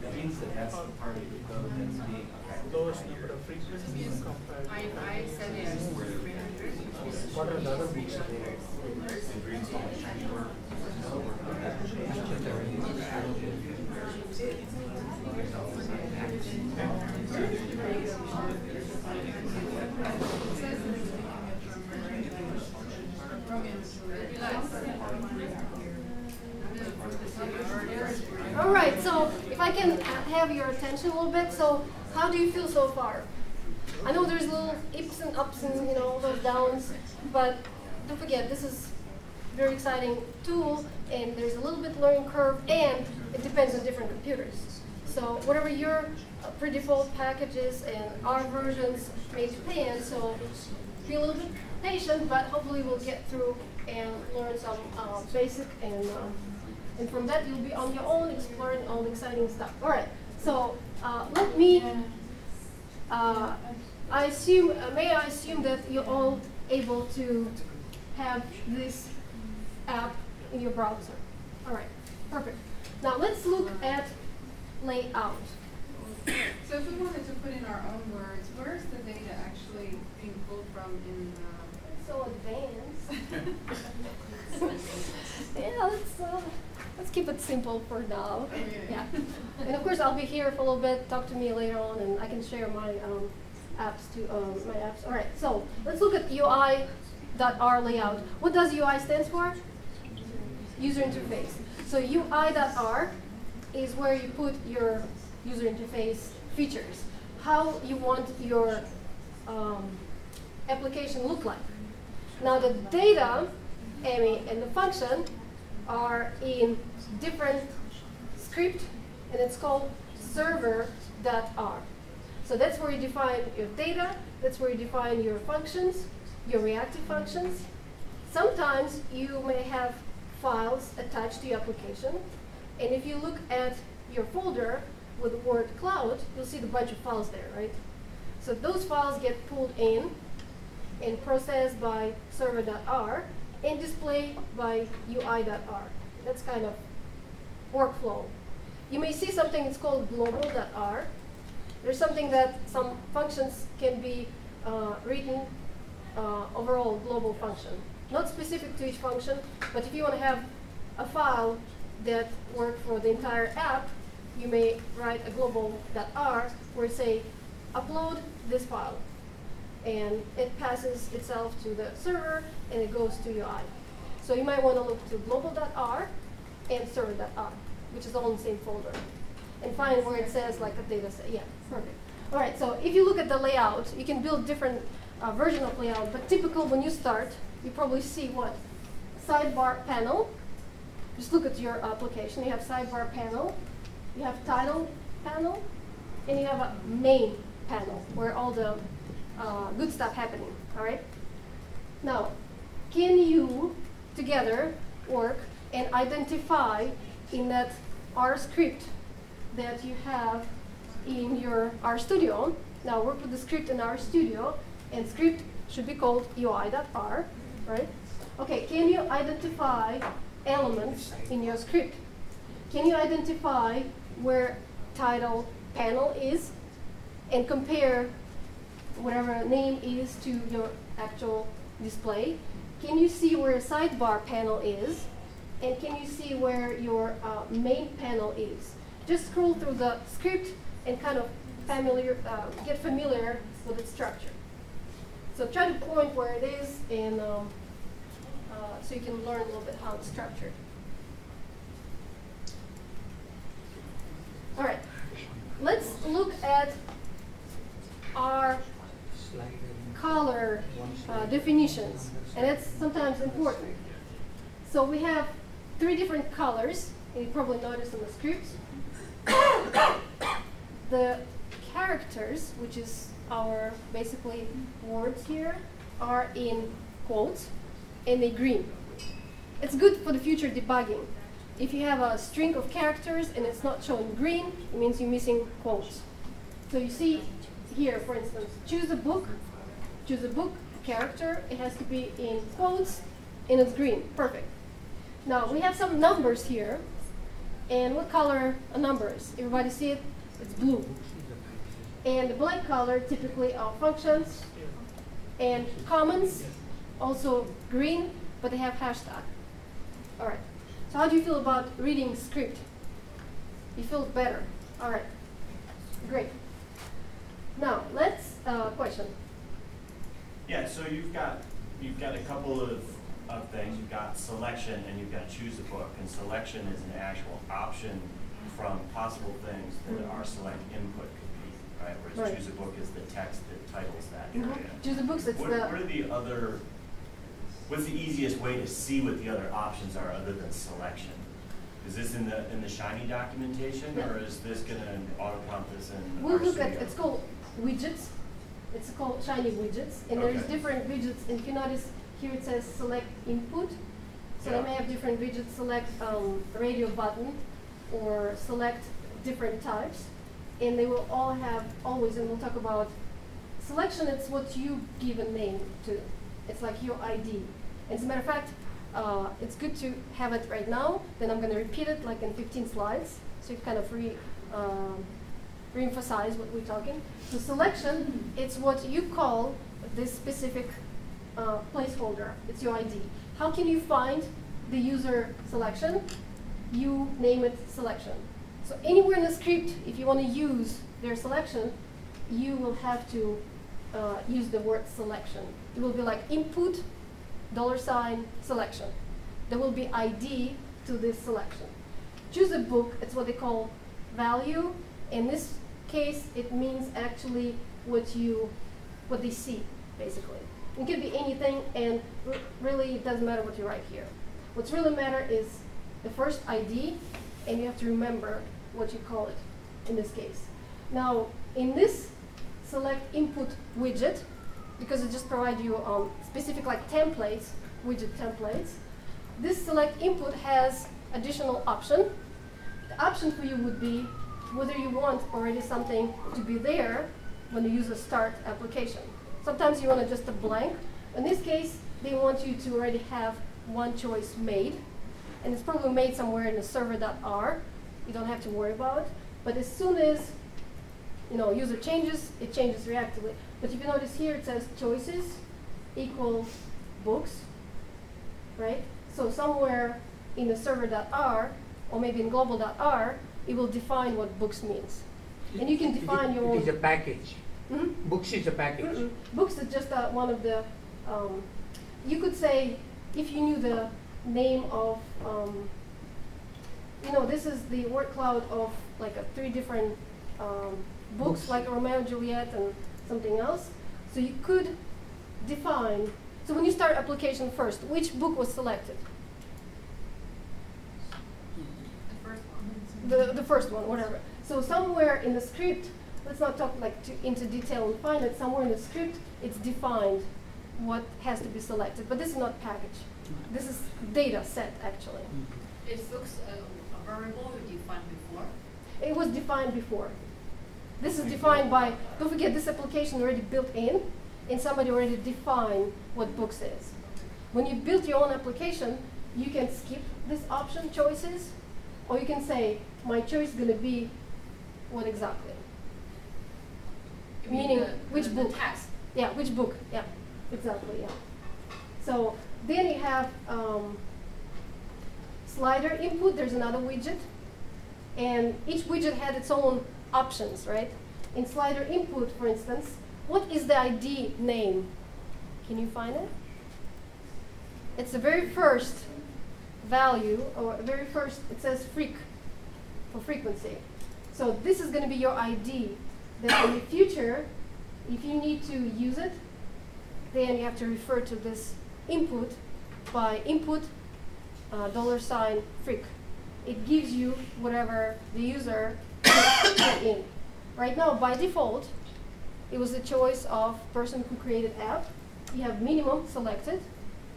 [SPEAKER 6] that
[SPEAKER 7] means that that's the part of the code that's being, okay.
[SPEAKER 6] lowest number of frequencies compared to.
[SPEAKER 3] I said yes, three hundred.
[SPEAKER 5] What are the other books available?
[SPEAKER 2] All right, so if I can have your attention a little bit, so how do you feel so far? I know there's little ups and ups and you know all those downs, but don't forget this is very exciting tool, and there's a little bit learning curve, and it depends on different computers. So whatever your uh, pre-default packages and R versions may depend, so be a little bit patient, but hopefully we'll get through and learn some uh, basic and um, and from that you'll be on your own exploring all the exciting stuff. All right, so uh, let me. Uh, I assume, uh, may I assume that you're all able to have this app in your browser? All right, perfect. Now let's look at layout.
[SPEAKER 3] So if we wanted to put in our own words, where's the data actually being pulled from in the?
[SPEAKER 2] So advanced. yeah, let's uh, let's keep it simple for now. Yeah, and of course I'll be here for a little bit. Talk to me later on, and I can share my um, apps to um, my apps. All right, so let's look at UI.R layout. What does UI stands for? User interface. So UI.R is where you put your user interface features. How you want your um, application look like. Now the data, Amy, and the function are in different script, and it's called server.r. So that's where you define your data, that's where you define your functions, your reactive functions. Sometimes you may have files attached to your application. And if you look at your folder with the word cloud, you'll see the bunch of files there, right? So those files get pulled in and processed by server.r and displayed by UI.r. That's kind of workflow. You may see something that's called global.r. There's something that some functions can be uh, written uh, overall global function. Not specific to each function, but if you want to have a file that works for the entire app, you may write a global.r where say, upload this file. And it passes itself to the server and it goes to UI. So you might want to look to global.r and server.r, which is all in the same folder. And find where it says like a data set. Yeah, perfect. All right, so if you look at the layout, you can build different uh, version of layout, but typical when you start, you probably see what? Sidebar panel. Just look at your application. You have sidebar panel, you have title panel, and you have a main panel where all the uh, good stuff happening, all right? Now, can you together work and identify in that R script that you have in your RStudio. Now work with the script in RStudio, and script should be called UI.R, right? Okay, can you identify elements in your script? Can you identify where title panel is and compare whatever name is to your actual display? Can you see where sidebar panel is? And can you see where your uh, main panel is? Just scroll through the script and kind of familiar, uh, get familiar with its structure. So try to point where it is and um, uh, so you can learn a little bit how it's structured. All right, let's look at our color uh, definitions, and it's sometimes important. So we have three different colors, you probably noticed in the scripts. the characters, which is our basically words here, are in quotes, and they green. It's good for the future debugging. If you have a string of characters and it's not showing green, it means you're missing quotes. So you see here, for instance, choose a book, choose a book character, it has to be in quotes, and it's green, perfect. Now we have some numbers here, and what color a number is? Everybody see it? It's blue. And the black color typically are functions, and comments, also green, but they have hashtag. All right. So how do you feel about reading script? You feel better. All right. Great. Now let's uh, question.
[SPEAKER 9] Yeah, so you've got you've got a couple of, of things. You've got selection and you've got choose a book. And selection is an actual option from possible things that our select input could be, right? Whereas
[SPEAKER 2] Right.
[SPEAKER 9] choose a book is the text that titles that
[SPEAKER 2] Mhm.
[SPEAKER 9] area.
[SPEAKER 2] Choose a book It's
[SPEAKER 9] What,
[SPEAKER 2] the
[SPEAKER 9] what are the other, what's the easiest way to see what the other options are other than selection? Is this in the, in the Shiny documentation,
[SPEAKER 2] Yeah.
[SPEAKER 9] or is this gonna auto prompt this in
[SPEAKER 2] We'll look at, it's called widgets. It's called shiny widgets, and there's different widgets. And you notice, here it says select input. So they may have different widgets, select um, radio button, or select different types. And they will all have always, and we'll talk about selection, it's what you give a name to. It's like your ID. As a matter of fact, uh, it's good to have it right now. Then I'm going to repeat it like in 15 slides, so you kind of re, um, re-emphasize what we're talking. So selection, it's what you call this specific uh, placeholder. It's your ID. How can you find the user selection? You name it selection. So anywhere in the script, if you want to use their selection, you will have to uh, use the word selection. It will be like input dollar sign selection. There will be ID to this selection. Choose a book, it's what they call value. In this case, it means actually what you, what they see, basically. It could be anything, and really it doesn't matter what you write here. What's really matter is the first ID, and you have to remember what you call it in this case. Now, in this select input widget, because it just provides you um, specific like templates, widget templates, this select input has additional option. The option for you would be whether you want already something to be there when the user start application. Sometimes you want to just a blank. In this case, they want you to already have one choice made. And it's probably made somewhere in the server.r. You don't have to worry about it. But as soon as you know, user changes, it changes reactively. But if you notice here, it says choices equals books, right? So somewhere in the server.r, or maybe in global.r, it will define what books means. And you can
[SPEAKER 5] It-
[SPEAKER 2] define your own.
[SPEAKER 5] It is a package.
[SPEAKER 2] Mhm.
[SPEAKER 5] Books is a package.
[SPEAKER 2] Mm-mm. Books is just uh, one of the, um, you could say, if you knew the name of, um, you know, this is the word cloud of like a three different um, books,
[SPEAKER 5] Books.
[SPEAKER 2] like Romeo and Juliet and something else. So you could define, so when you start application first, which book was selected?
[SPEAKER 3] The first one.
[SPEAKER 2] The, the first one, whatever. So somewhere in the script, let's not talk like to, into detail and find it, somewhere in the script, it's defined what has to be selected. But this is not package. This is data set, actually. Mm-hmm.
[SPEAKER 10] Is books uh, a, a variable you defined before?
[SPEAKER 2] It was defined before. This is defined by, don't forget, this application already built in, and somebody already defined what books is. When you build your own application, you can skip this option choices, or you can say, my choice is gonna be what exactly? Meaning,
[SPEAKER 10] the-
[SPEAKER 2] which
[SPEAKER 10] the-
[SPEAKER 2] book?
[SPEAKER 10] Text.
[SPEAKER 2] Yeah, which book? Yeah, exactly, yeah. So then you have um, slider input, there's another widget. And each widget had its own options, right? In slider input, for instance, what is the ID name? Can you find it? It's the very first value, or very first, it says freq for frequency. So this is going to be your ID. That in the future, if you need to use it, then you have to refer to this input by input uh, dollar sign freq. It gives you whatever the user put in. Right now, by default, it was the choice of person who created app. You have minimum selected,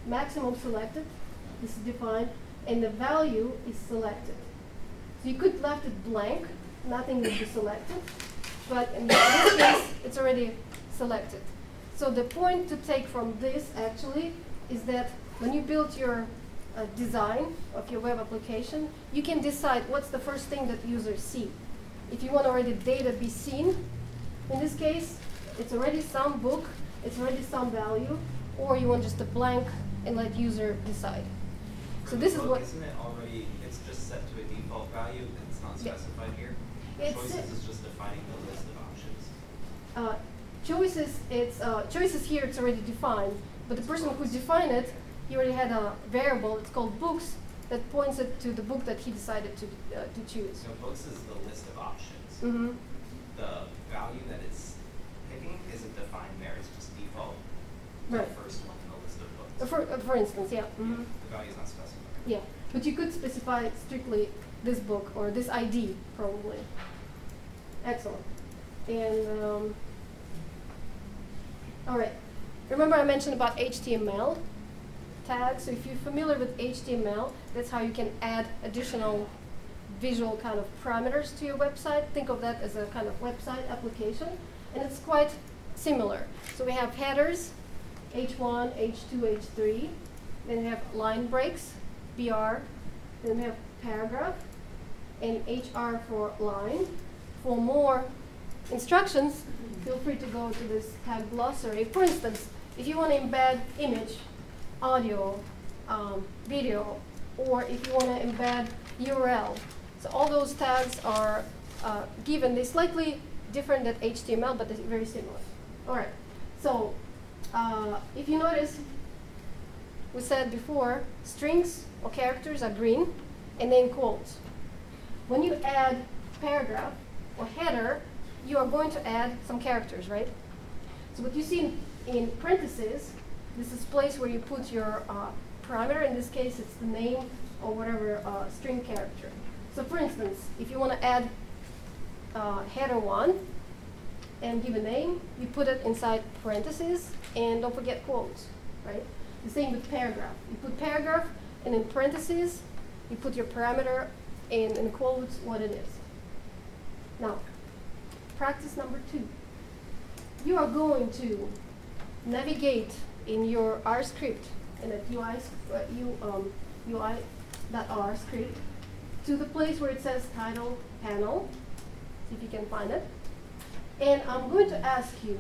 [SPEAKER 2] maximum selected, this is defined, and the value is selected. So you could left it blank, nothing would be selected, but in this case, it's already selected. So the point to take from this actually is that when you build your uh, design of your web application, you can decide what's the first thing that users see. If you want already data be seen, in this case, it's already some book, it's already some value, or you want just a blank and let user decide. So this is
[SPEAKER 11] Book,
[SPEAKER 2] what.
[SPEAKER 11] Isn't it already, it's just set to a default value, it's not
[SPEAKER 2] Yeah.
[SPEAKER 11] specified here?
[SPEAKER 2] It's-
[SPEAKER 11] Choices is just defining the list of options.
[SPEAKER 2] Uh, choices, it's, uh, choices here, it's already defined, but the person who defined it, he already had a variable, it's called books, that points it to the book that he decided to, uh, to choose.
[SPEAKER 11] So books is the list of options.
[SPEAKER 2] Mm-hmm.
[SPEAKER 11] The value that it's picking isn't defined there, it's just default.
[SPEAKER 2] Right.
[SPEAKER 11] The first one in the list of books.
[SPEAKER 2] For, uh, for instance, yeah. mhm.
[SPEAKER 11] The value's not specified.
[SPEAKER 2] Yeah, but you could specify strictly this book or this ID probably. Excellent. And um, all right, remember I mentioned about HTML tags. So if you're familiar with HTML, that's how you can add additional visual kind of parameters to your website. Think of that as a kind of website application, and it's quite similar. So we have headers, H1, H2, H3. Then we have line breaks, BR. Then we have paragraph, and HR for line. For more instructions, feel free to go to this tag glossary. For instance, if you want to embed image, audio, um, video, or if you want to embed URL. So all those tags are uh, given. They're slightly different than HTML, but they're very similar. All right. So uh, if you notice, we said before, strings or characters are green, and then quotes. When you add paragraph or header, you are going to add some characters, right? So what you see in, in parentheses, this is place where you put your uh, parameter. In this case, it's the name or whatever uh, string character. So for instance, if you want to add uh, header one and give a name, you put it inside parentheses and don't forget quotes, right? The same with paragraph. You put paragraph and in parentheses, you put your parameter and in quotes what it is. Now, practice number two. You are going to navigate in your R script, in a UI, uh, um, UI.R script, to the place where it says title panel. See if you can find it. And I'm going to ask you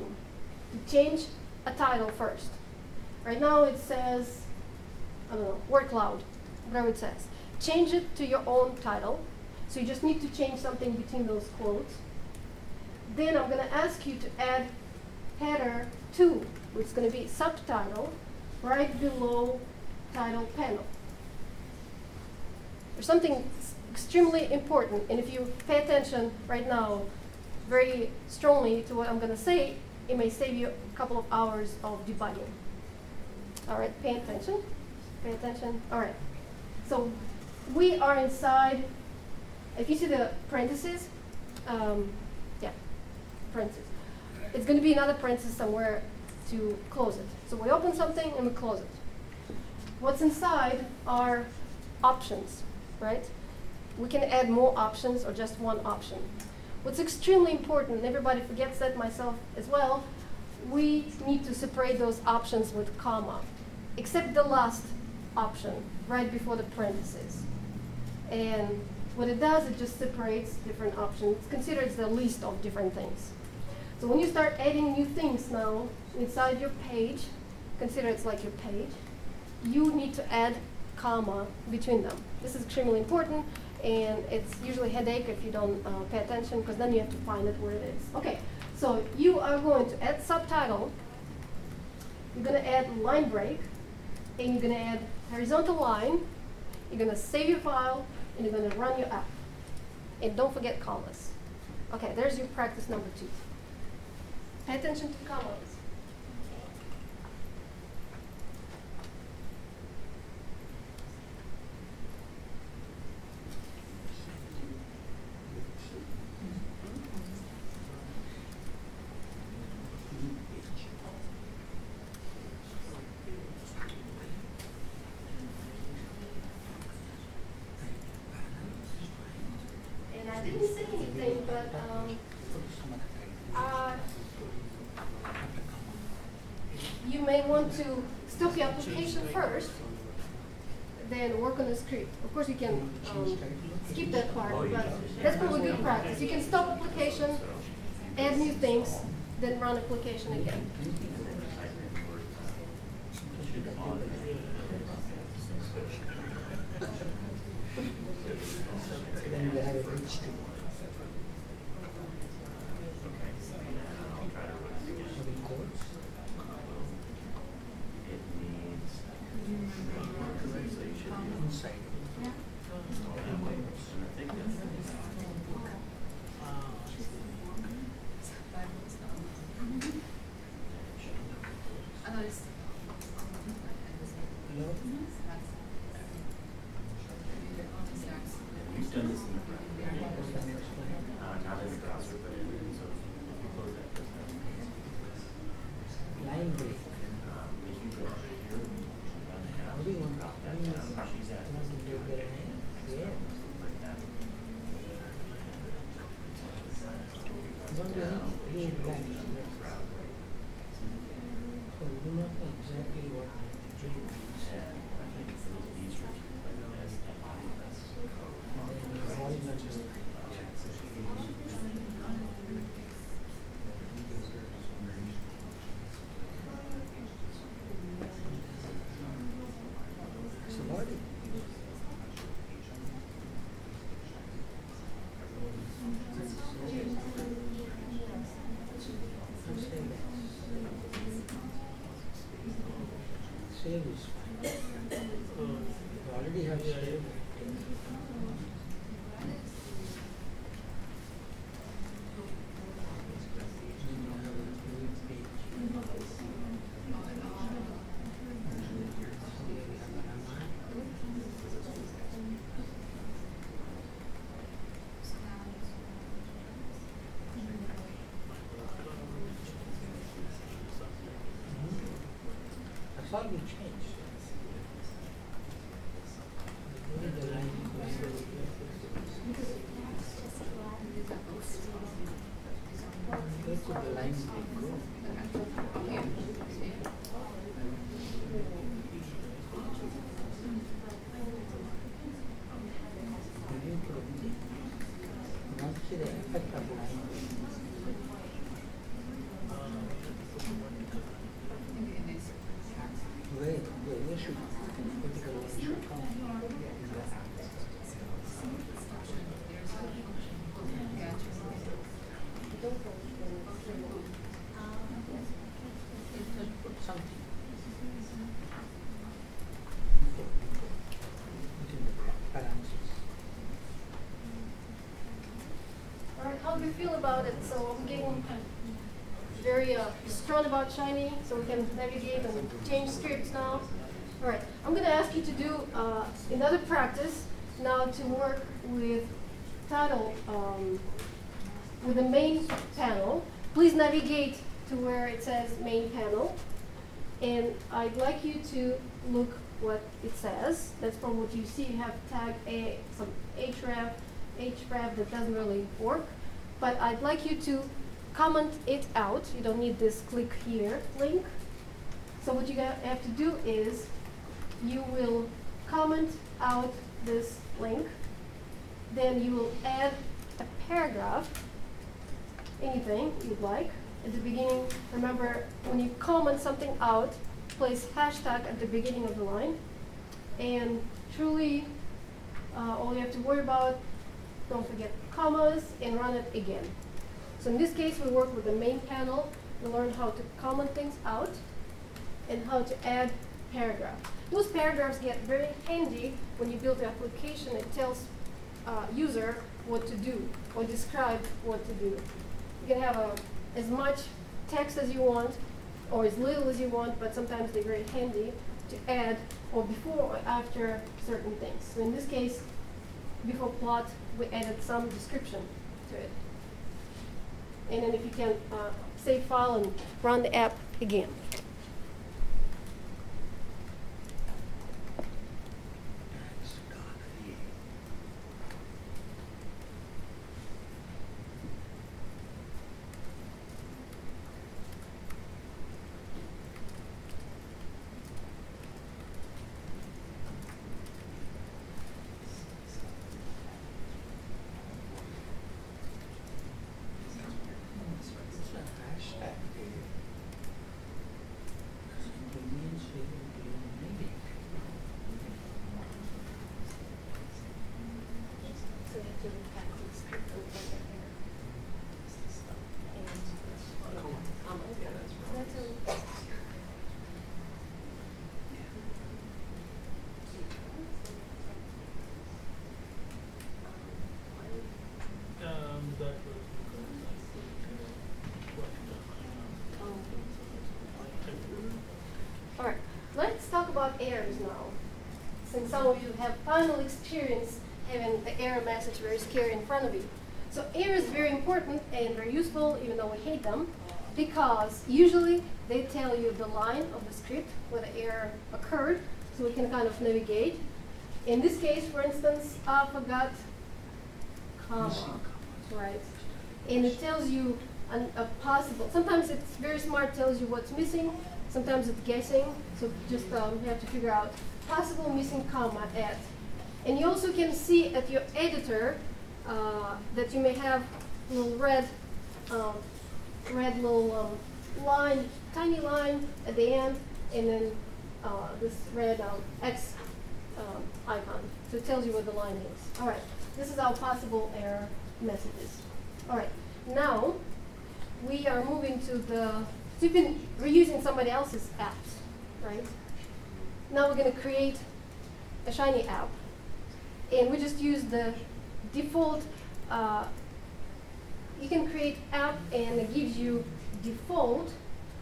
[SPEAKER 2] to change a title first. Right now it says, I don't know, word cloud, whatever it says. Change it to your own title. So you just need to change something between those quotes. Then I'm going to ask you to add header 2, which is going to be subtitle, right below title panel. There's something extremely important, and if you pay attention right now very strongly to what I'm going to say, it may save you a couple of hours of debugging. All right, pay attention. Pay attention. All right. So we are inside, if you see the parentheses, um, parentheses. It's going to be another parenthesis somewhere to close it. So we open something and we close it. What's inside are options, right? We can add more options or just one option. What's extremely important, and everybody forgets that myself as well, we need to separate those options with comma, except the last option, right before the parentheses. And what it does, it just separates different options. It's considered the list of different things. So when you start adding new things now inside your page, consider it's like your page, you need to add comma between them. This is extremely important and it's usually headache if you don't uh, pay attention because then you have to find it where it is. Okay, so you are going to add subtitle, you're going to add line break, and you're going to add horizontal line, you're going to save your file, and you're going to run your app. And don't forget commas. Okay, there's your practice number two. Pay attention to commas. And I didn't say anything, but um, uh, you may want to application first, then work on the script. Of course, you can um, skip that part, but that's probably good practice. You can stop application, add new things, then run application again.
[SPEAKER 5] Then you have a H two. Maybe quotes. Inside.
[SPEAKER 10] I know it's.
[SPEAKER 5] Hello?
[SPEAKER 9] We've done this in the past. Uh, not in the browser, but in, so if you close that first tab,
[SPEAKER 5] Line break.
[SPEAKER 9] um, if you go over here, on the app,
[SPEAKER 5] What do you want?
[SPEAKER 9] drop that
[SPEAKER 5] What do you
[SPEAKER 9] down,
[SPEAKER 5] want?
[SPEAKER 9] she's at.
[SPEAKER 5] Nothing to do with it. Yeah.
[SPEAKER 9] Like that.
[SPEAKER 5] Don't you think he is black? So you know exactly what to do.
[SPEAKER 9] And I think it's a little easier to like this and this code.
[SPEAKER 5] And then you hold it to- So what? Save is fine. Um, already have saved. Then you have a new page. Here we have an amount. That's all we changed. So the line will go. Not see the effect of line. Where, where, where should vertical line should come? Something. Within the parentheses.
[SPEAKER 2] All right, how do you feel about it? So I'm getting very uh, strong about Shiny, so we can navigate and change scripts now. All right, I'm going to ask you to do uh, another practice now to work with title um, with the main panel. Please navigate to where it says main panel. And I'd like you to look what it says. That's from what you see. You have tag a some href, href that doesn't really work. But I'd like you to comment it out. You don't need this click here link. So what you have to do is you will comment out this link. Then you will add a paragraph, anything you'd like. At the beginning, remember when you comment something out, place hashtag at the beginning of the line. And truly, uh, all you have to worry about, don't forget commas and run it again. So in this case, we work with the main panel. We learn how to comment things out and how to add paragraphs. Those paragraphs get very handy when you build the application. It tells uh, user what to do or describe what to do. You can have a, as much text as you want or as little as you want, but sometimes they're very handy to add or before or after certain things. So in this case, before plot, we added some description to it. And then if you can uh, save file and run the app again.
[SPEAKER 5] It's a hashtag there. It means we will need it.
[SPEAKER 2] So you have to repack the script over there. That's a-
[SPEAKER 6] Um, that was because I what, uh,
[SPEAKER 2] All right, let's talk about errors now. Since some of you have final experience having the error message very scary in front of you. So errors is very important and very useful, even though we hate them, because usually they tell you the line of the script where the error occurred, so we can kind of navigate. In this case, for instance, I forgot comma, right? And it tells you an, a possible, sometimes it's very smart, tells you what's missing, sometimes it's guessing, so just um, you have to figure out possible missing comma at. And you also can see at your editor uh, that you may have little red, um, red little um, line, tiny line at the end, and then uh, this red um, X um, icon. So it tells you where the line is. All right, this is our possible error messages. All right, now we are moving to the, you've been reusing somebody else's apps, right? Now we're going to create a Shiny app. And we just use the default, uh, you can create app and it gives you default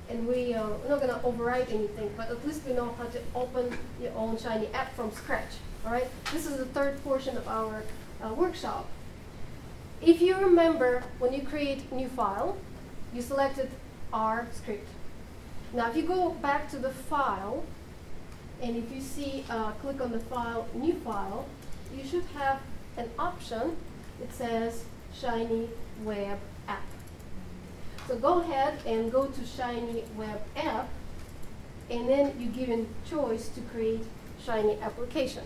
[SPEAKER 2] and we, uh, we're not going to overwrite anything, but at least we know how to open your own Shiny app from scratch. All right, this is the third portion of our uh, workshop. If you remember, when you create a new file, you selected R script. Now, if you go back to the file, and if you see, uh, click on the file, new file, you should have an option that says Shiny Web App. So go ahead and go to Shiny Web App, and then you're given choice to create Shiny application.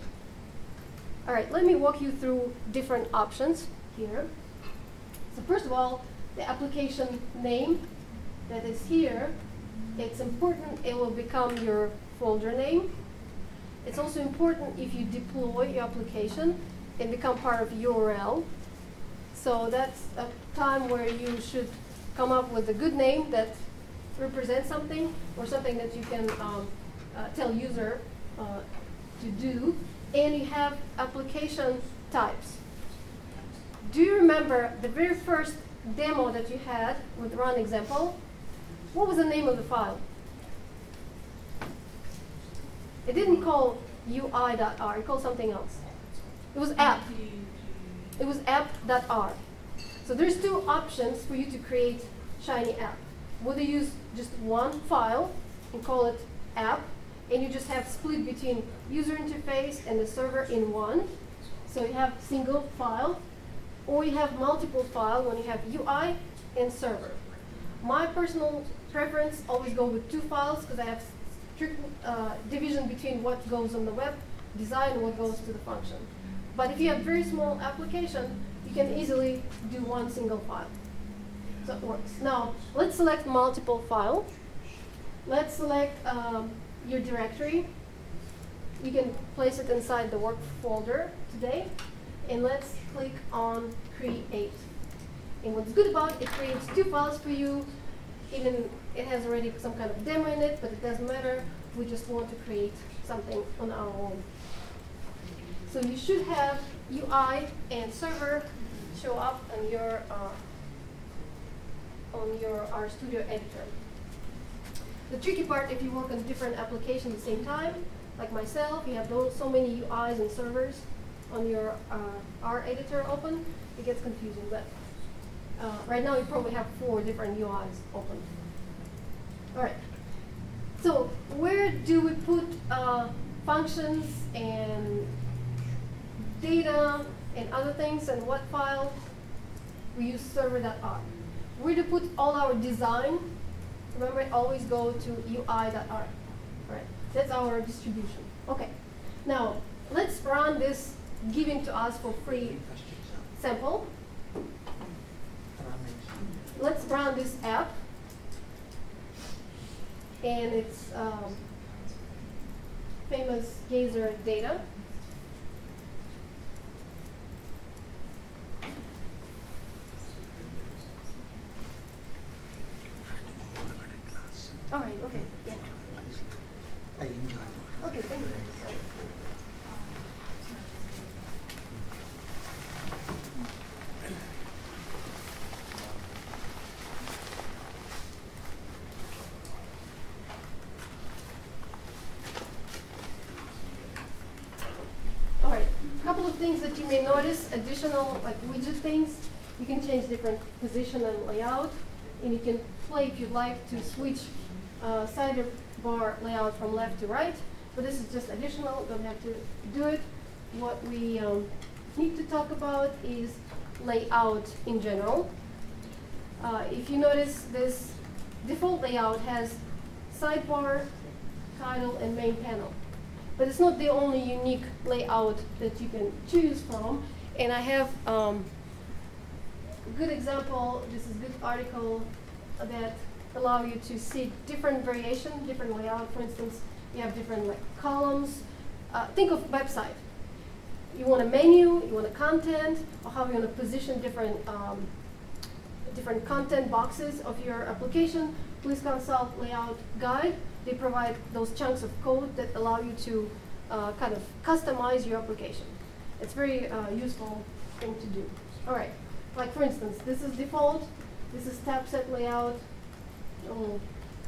[SPEAKER 2] All right, let me walk you through different options here. So first of all, the application name that is here, it's important it will become your folder name. It's also important if you deploy your application and become part of URL. So that's a time where you should come up with a good name that represents something or something that you can um, uh, tell user uh, to do. And you have application types. Do you remember the very first demo that you had with run example? What was the name of the file? It didn't call UI.r, it called something else. It was app. It was app.r. So there's two options for you to create Shiny app. Whether you use just one file and call it app, and you just have split between user interface and the server in one. So you have single file, or you have multiple file when you have UI and server. My personal preference always go with two files because I have strict uh, division between what goes on the web design and what goes to the function. But if you have very small application, you can easily do one single file. So it works. Now, let's select multiple file. Let's select um, your directory. You can place it inside the work folder today. And let's click on create. And what's good about it, it creates two files for you. Even it has already some kind of demo in it, but it doesn't matter. We just want to create something on our own. So you should have UI and server show up on your uh, on your RStudio editor. The tricky part, if you work on different applications at the same time, like myself, you have so many UIs and servers on your uh, R editor open, it gets confusing. But uh, right now, you probably have four different UIs open. All right. So where do we put uh, functions and data and other things and what file? We use server.r. Where to put all our design? Remember, always go to ui.r. Right? That's our distribution. Okay. Now, let's run this given to us for free sample. Let's run this app. And it's um, famous Geyser data. All right, okay, yeah.
[SPEAKER 5] I enjoy.
[SPEAKER 2] Okay, thank you. All right, couple of things that you may notice, additional like widget things. You can change different position and layout, and you can play if you'd like to switch uh, sidebar layout from left to right. But this is just additional, don't have to do it. What we um, need to talk about is layout in general. Uh, if you notice, this default layout has sidebar, title, and main panel. But it's not the only unique layout that you can choose from. And I have um, a good example, this is a good article that allow you to see different variation, different layout. For instance, you have different like columns. Uh, think of website. You want a menu, you want a content, or how you want to position different um, different content boxes of your application. Please consult Layout Guide. They provide those chunks of code that allow you to uh, kind of customize your application. It's very uh, useful thing to do. All right, like for instance, this is default. This is tab set layout um,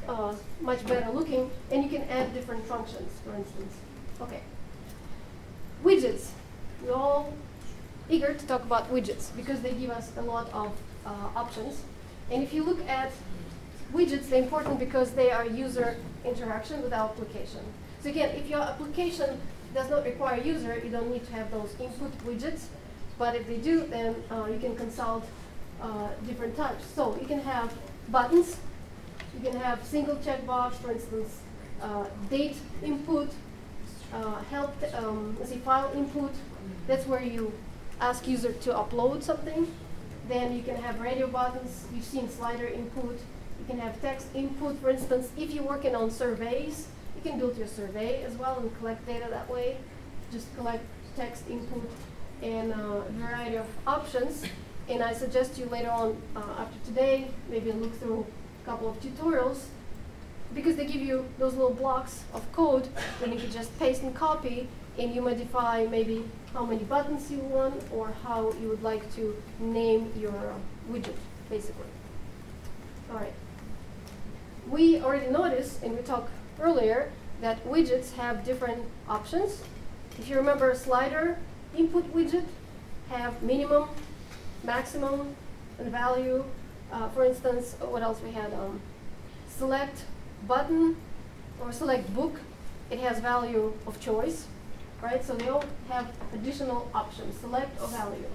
[SPEAKER 2] uh, much better looking, and you can add different functions, for instance. Okay. Widgets. We're all eager to talk about widgets because they give us a lot of uh, options. And if you look at widgets, they're important because they are user interaction with our application. So again, if your application does not require user, you don't need to have those input widgets. But if they do, then uh, you can consult uh, different types. So you can have buttons. You can have single checkbox, for instance, uh, date input, uh, help, um, see, file input. That's where you ask user to upload something. Then you can have radio buttons. You've seen slider input. Can have text input. For instance, if you're working on surveys, you can build your survey as well and collect data that way. Just collect text input and uh, a variety of options. And I suggest you later on, uh, after today, maybe look through a couple of tutorials because they give you those little blocks of code that you can just paste and copy and you modify maybe how many buttons you want or how you would like to name your uh, widget, basically. All right. We already noticed, and we talked earlier, that widgets have different options. If you remember slider input widget have minimum, maximum, and value. Uh, for instance, what else we had? Um, select button or select book. It has value of choice, right? So they all have additional options, select or value.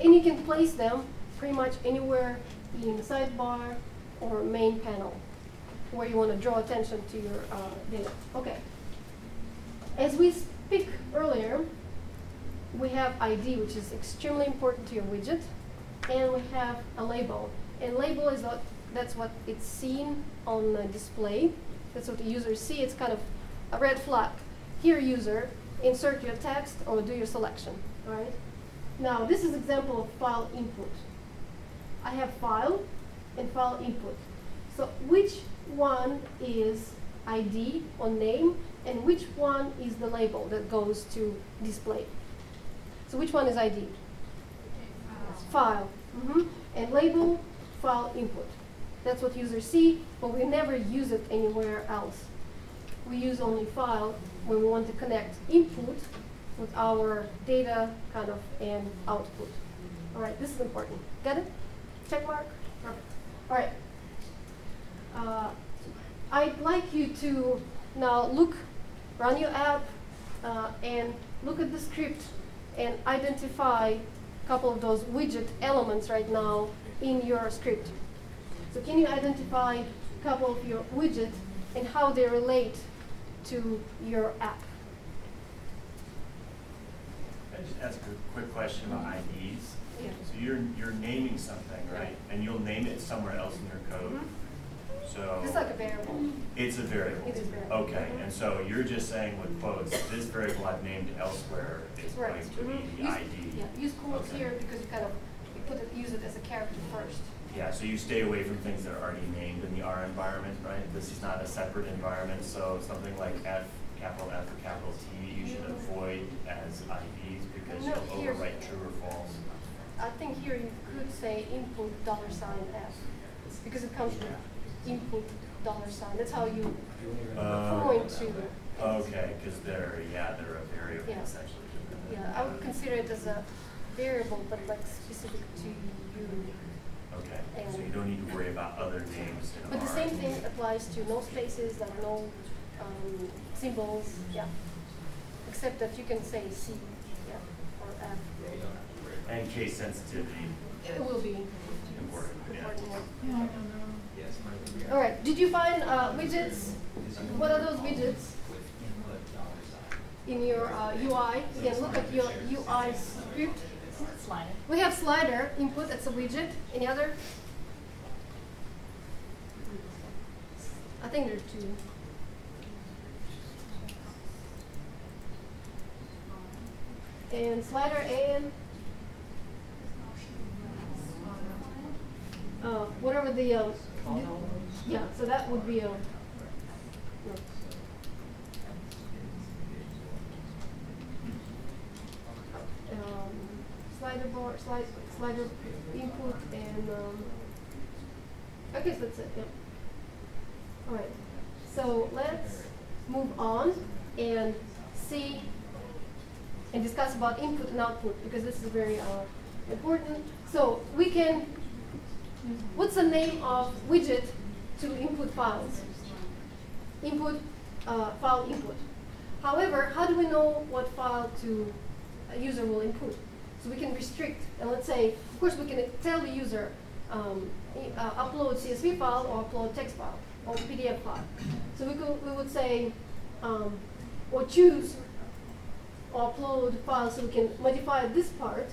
[SPEAKER 2] And you can place them pretty much anywhere in the sidebar or main panel where you want to draw attention to your uh, data. Okay. As we speak earlier, we have ID, which is extremely important to your widget, and we have a label. And label is what, that's what it's seen on the display. That's what the user see. It's kind of a red flag. Here, user, insert your text or do your selection. All right. Now, this is example of file input. I have file and file input. So which one is ID or name, and which one is the label that goes to display? So which one is ID? File. Mm -hmm. And label, file input. That's what users see, but we never use it anywhere else. We use only file when we want to connect input with our data kind of and output. All right, this is important. Get it? Check mark? Perfect. All right. Uh, I'd like you to now look, run your app, uh, and look at the script and identify a couple of those widget elements right now in your script. So can you identify a couple of your widgets and how they relate to your app?
[SPEAKER 9] I just ask a quick question about IDs.
[SPEAKER 2] Yeah.
[SPEAKER 9] So you're you're naming something, right? And you'll name it somewhere else in your code.
[SPEAKER 2] Mhm.
[SPEAKER 9] So
[SPEAKER 2] It's like a variable.
[SPEAKER 9] it's a variable.
[SPEAKER 2] It is variable.
[SPEAKER 9] Okay, and so you're just saying with quotes, this variable I've named elsewhere is
[SPEAKER 2] Right.
[SPEAKER 9] going to be
[SPEAKER 2] Mhm.
[SPEAKER 9] the
[SPEAKER 2] Use-
[SPEAKER 9] ID.
[SPEAKER 2] Yeah, use quotes
[SPEAKER 9] Okay.
[SPEAKER 2] here because you kind of, you put it, use it as a character first.
[SPEAKER 9] Yeah, so you stay away from things that are already named in the R environment, right? This is not a separate environment, so something like F, capital F or capital T, you should avoid as IDs because
[SPEAKER 2] No,
[SPEAKER 9] you'll overwrite true or false.
[SPEAKER 2] I think here you could say input dollar sign F because it comes with input dollar sign. That's how you
[SPEAKER 9] Uh,
[SPEAKER 2] point to,
[SPEAKER 9] Okay, because they're, yeah, they're a variable
[SPEAKER 2] Yeah.
[SPEAKER 9] essentially.
[SPEAKER 2] yeah, I would consider it as a variable, but like specific to you.
[SPEAKER 9] Okay, so you don't need to worry about other names in
[SPEAKER 2] But the same thing applies to no spaces, like no um, symbols, yeah. Except that you can say C, yeah, or F.
[SPEAKER 9] And case sensitivity,
[SPEAKER 2] It will be
[SPEAKER 9] important, yeah.
[SPEAKER 2] important. one.
[SPEAKER 3] Yeah, I don't know.
[SPEAKER 2] All right, did you find uh, widgets? What are those widgets in your uh, UI? You can look at your UI script.
[SPEAKER 10] Slider.
[SPEAKER 2] We have slider input, that's a widget. Any other? I think there are two. And slider and uh, whatever the, the- yeah, so that would be a, um, slider bar, slide, slider input, and um, I guess that's it. Yep. All right. So let's move on and see and discuss about input and output because this is very uh, important. So we can. What's the name of widget to input files? Input uh, file input. However, how do we know what file to a user will input? So we can restrict, and let's say, of course, we can tell the user, um, uh, upload CSV file or upload text file or PDF file. So we could we would say um, or choose or upload file so we can modify this part.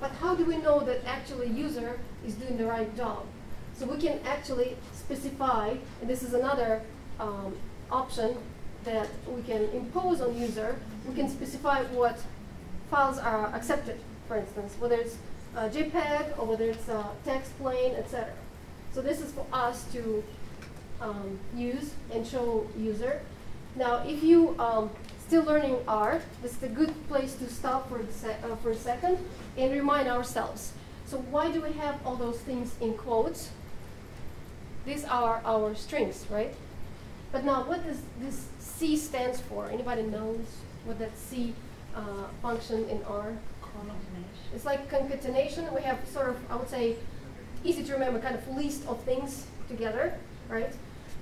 [SPEAKER 2] But how do we know that actually user is doing the right job? So we can actually specify, and this is another um, option that we can impose on user. We can specify what files are accepted, for instance, whether it's a JPEG or whether it's a text plain, etc. So this is for us to um, use and show user. Now, if you um, still learning R, this is a good place to stop for, uh, for a second and remind ourselves. So why do we have all those things in quotes? These are our strings, right? But now, what does this C stands for? Anybody knows what that C uh, function in R? It's like concatenation. We have sort of, I would say, easy to remember kind of list of things together, right?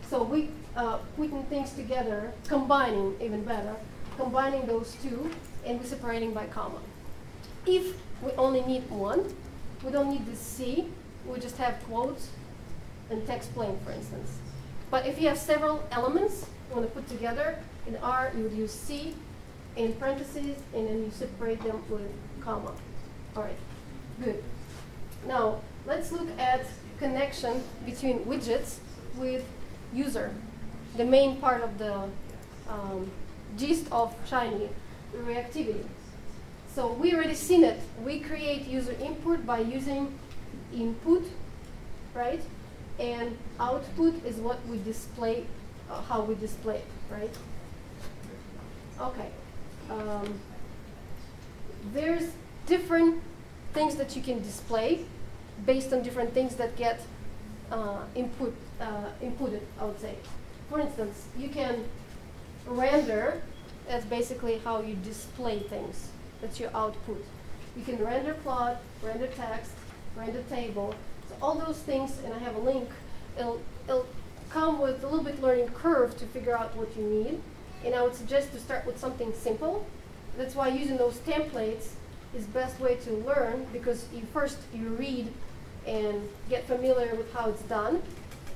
[SPEAKER 2] So we uh, putting things together, combining even better, combining those two, and we're separating by comma. If we only need one, we don't need the C, we just have quotes and text plain, for instance. But if you have several elements you want to put together, in R you would use C in parentheses, and then you separate them with comma. All right, good. Now, let's look at connection between widgets with user, the main part of the um, gist of Shiny reactivity. So we already seen it. We create user input by using input, right? And output is what we display, uh, how we display it, right? Okay. Um, there's different things that you can display based on different things that get uh, input, uh, inputted, I would say. For instance, you can render, that's basically how you display things. That's your output. You can render plot, render text, render table. All those things, and I have a link, it'll, it'll come with a little bit learning curve to figure out what you need. And I would suggest to start with something simple. That's why using those templates is best way to learn because you first you read and get familiar with how it's done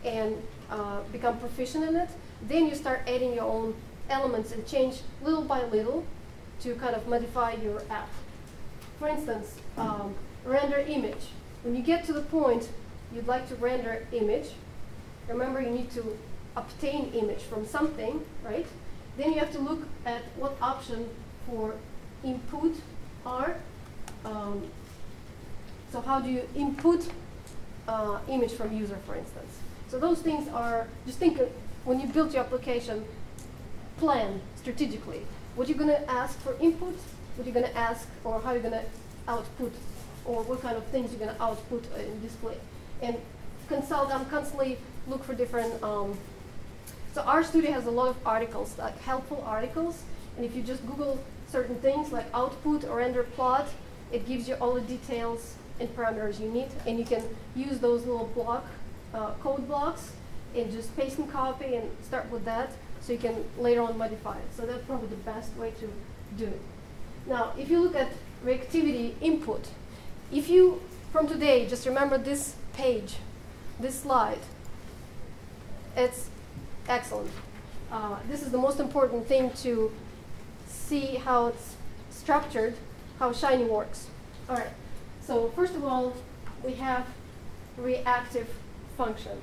[SPEAKER 2] and uh, become proficient in it. Then you start adding your own elements and change little by little to kind of modify your app. For instance, um, render image. When you get to the point you'd like to render image, remember you need to obtain image from something, right? Then you have to look at what option for input are. Um, so how do you input uh, image from user, for instance? So those things are, just think when you build your application, plan strategically. What you're going to ask for input, what you're going to ask, or how you're going to output, or what kind of things you're going to output uh, in display. And consult, I'm constantly look for different, um, so RStudio has a lot of articles, like helpful articles, and if you just Google certain things like output or render plot, it gives you all the details and parameters you need, and you can use those little block, uh, code blocks, and just paste and copy and start with that, so you can later on modify it. So that's probably the best way to do it. Now, if you look at reactivity input, if you, from today, just remember this page, this slide, it's excellent. Uh, this is the most important thing to see how it's structured, how Shiny works. All right, so first of all, we have reactive function.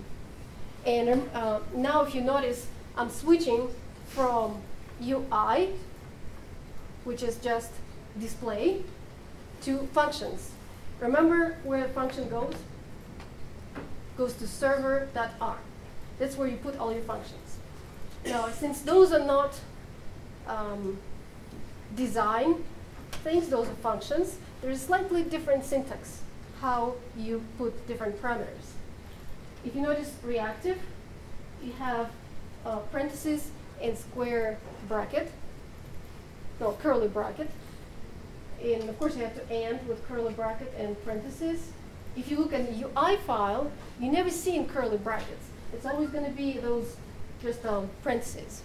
[SPEAKER 2] And um, uh, now if you notice, I'm switching from UI, which is just display, to functions. Remember where a function goes? Goes to server.r. That's where you put all your functions. Now, since those are not um, design things, those are functions, there's slightly different syntax, how you put different parameters. If you notice reactive, you have uh, parentheses and square bracket, no, curly bracket. And of course you have to and with curly bracket and parentheses. If you look at the UI file, you never see in curly brackets. It's always going to be those just um, parentheses.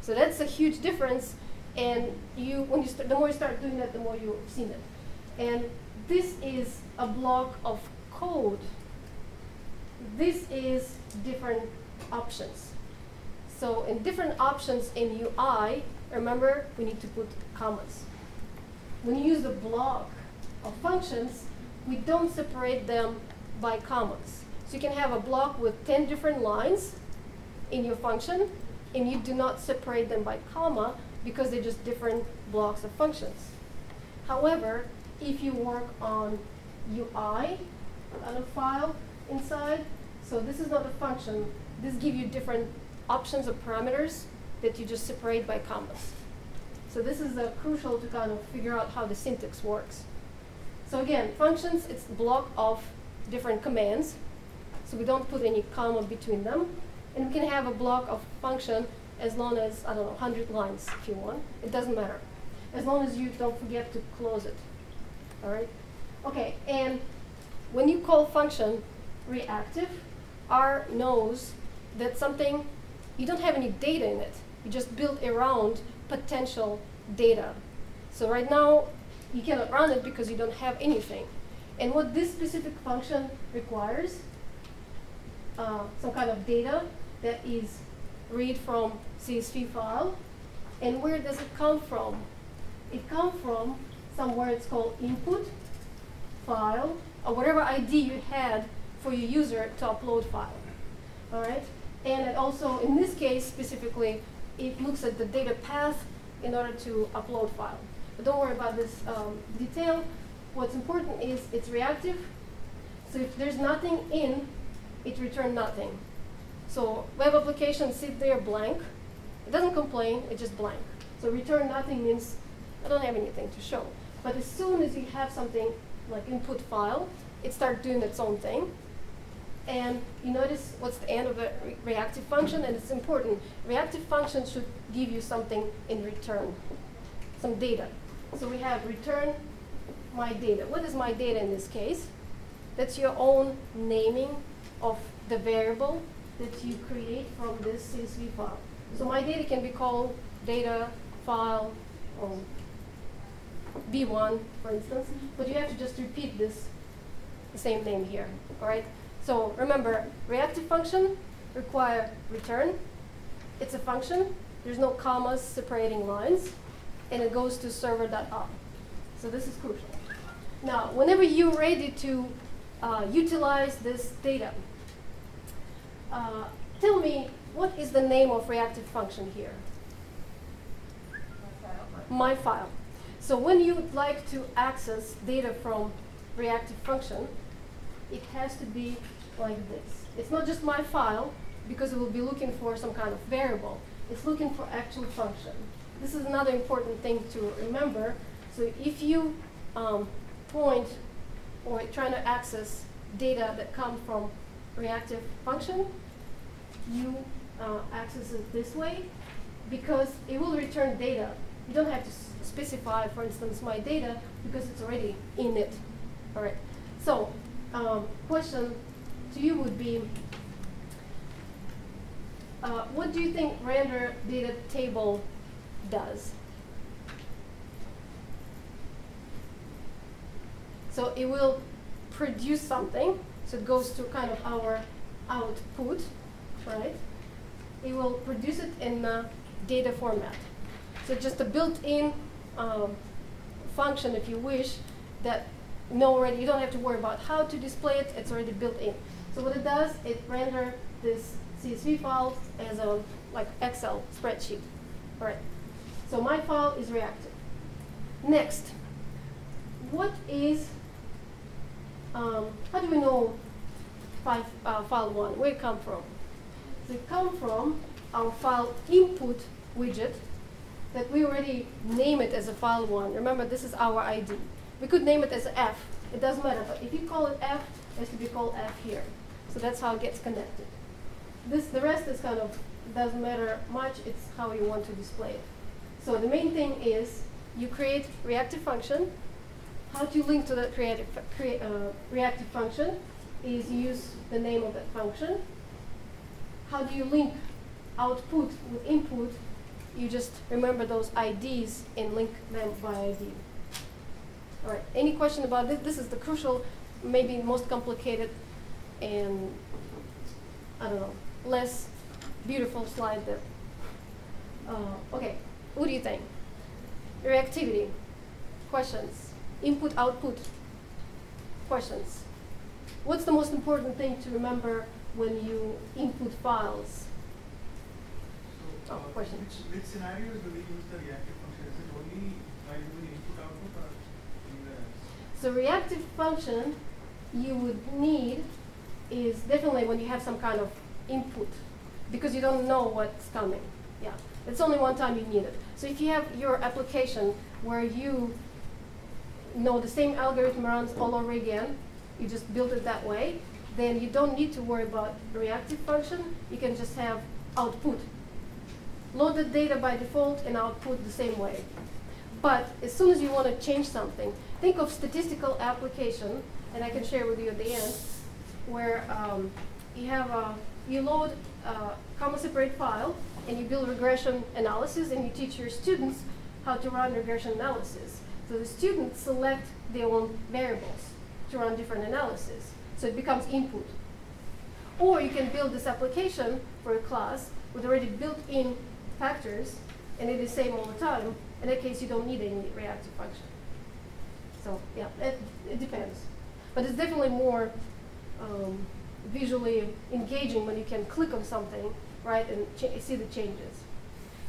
[SPEAKER 2] So that's a huge difference. And you, when you start, the more you start doing that, the more you've seen it. And this is a block of code this is different options. So in different options in UI, remember we need to put commas. When you use the block of functions, we don't separate them by commas. So you can have a block with 10 different lines in your function, and you do not separate them by comma because they're just different blocks of functions. However, if you work on UI on a file inside, so this is not a function, this gives you different options of parameters that you just separate by commas. So this is uh, crucial to kind of figure out how the syntax works. So again, functions, it's a block of different commands. So we don't put any comma between them. And we can have a block of function as long as, I don't know, 100 lines if you want. It doesn't matter. As long as you don't forget to close it. All right? Okay, and when you call function reactive, R knows that something, you don't have any data in it. You just build around potential data. So right now, you cannot run it because you don't have anything. And what this specific function requires, uh, some kind of data that is read from CSV file. And where does it come from? It comes from somewhere it's called input, file, or whatever ID you had for your user to upload file. All right? And it also, in this case specifically, it looks at the data path in order to upload file. But don't worry about this um, detail. What's important is it's reactive. So if there's nothing in, it returns nothing. So web application sit there blank. It doesn't complain, it just blank. So return nothing means I don't have anything to show. But as soon as you have something like input file, it starts doing its own thing. And you notice what's the end of a re reactive function, and it's important. Reactive function should give you something in return, some data. So we have return my data. What is my data in this case? That's your own naming of the variable that you create from this CSV file. So my data can be called data file um, or B1, for instance, but you have to just repeat this, the same name here, all right? So remember, reactive function require return. It's a function. There's no commas separating lines, and it goes to server.up. So this is crucial. Now, whenever you're ready to uh, utilize this data, uh, tell me what is the name of reactive function here?
[SPEAKER 3] My file.
[SPEAKER 2] So when you would like to access data from reactive function, it has to be like this. It's not just my file, because it will be looking for some kind of variable. It's looking for actual function. This is another important thing to remember. So if you um, point or trying to access data that come from reactive function, you uh, access it this way because it will return data. You don't have to specify, for instance, my data because it's already in it. All right. So, um, question to you would be, uh, what do you think render data table does? So it will produce something. So it goes to kind of our output, right? It will produce it in data format. So just a built-in um, function, if you wish, that know already, you don't have to worry about how to display it, it's already built in. So what it does, it render this CSV file as a like Excel spreadsheet. All right. So my file is reactive. Next, what is, um, how do we know five, uh, file one, where it come from? It come from our file input widget that we already name it as a file one. Remember, this is our ID. We could name it as F. It doesn't matter, but if you call it F, it has to be called F here. So that's how it gets connected. This, the rest is kind of, doesn't matter much, it's how you want to display it. So the main thing is you create reactive function. How to link to that creative, crea uh, reactive function is use the name of that function. How do you link output with input? You just remember those IDs and link them by ID. All right, any question about this? This is the crucial, maybe most complicated and I don't know, less beautiful slide there. Uh, okay, what do you think? Reactivity, questions, input, output, questions. What's the most important thing to remember when you input files? Oh, question.
[SPEAKER 6] Which, which scenarios do we use the reactive function? Is it only while doing input output or?
[SPEAKER 2] So reactive function you would need is definitely when you have some kind of input because you don't know what's coming. Yeah, it's only one time you need it. So if you have your application where you know the same algorithm runs all over again, you just build it that way, then you don't need to worry about reactive function. You can just have output. Load the data by default and output the same way. But as soon as you want to change something, think of statistical application, and I can share with you at the end, where um, you have a, you load a comma separate file, and you build regression analysis, and you teach your students how to run regression analysis. So the students select their own variables to run different analysis. So it becomes input. Or you can build this application for a class with already built-in factors, and it is same all the time. In that case, you don't need any reactive function. So yeah, it, it depends. But it's definitely more um, visually engaging when you can click on something, right, and see the changes.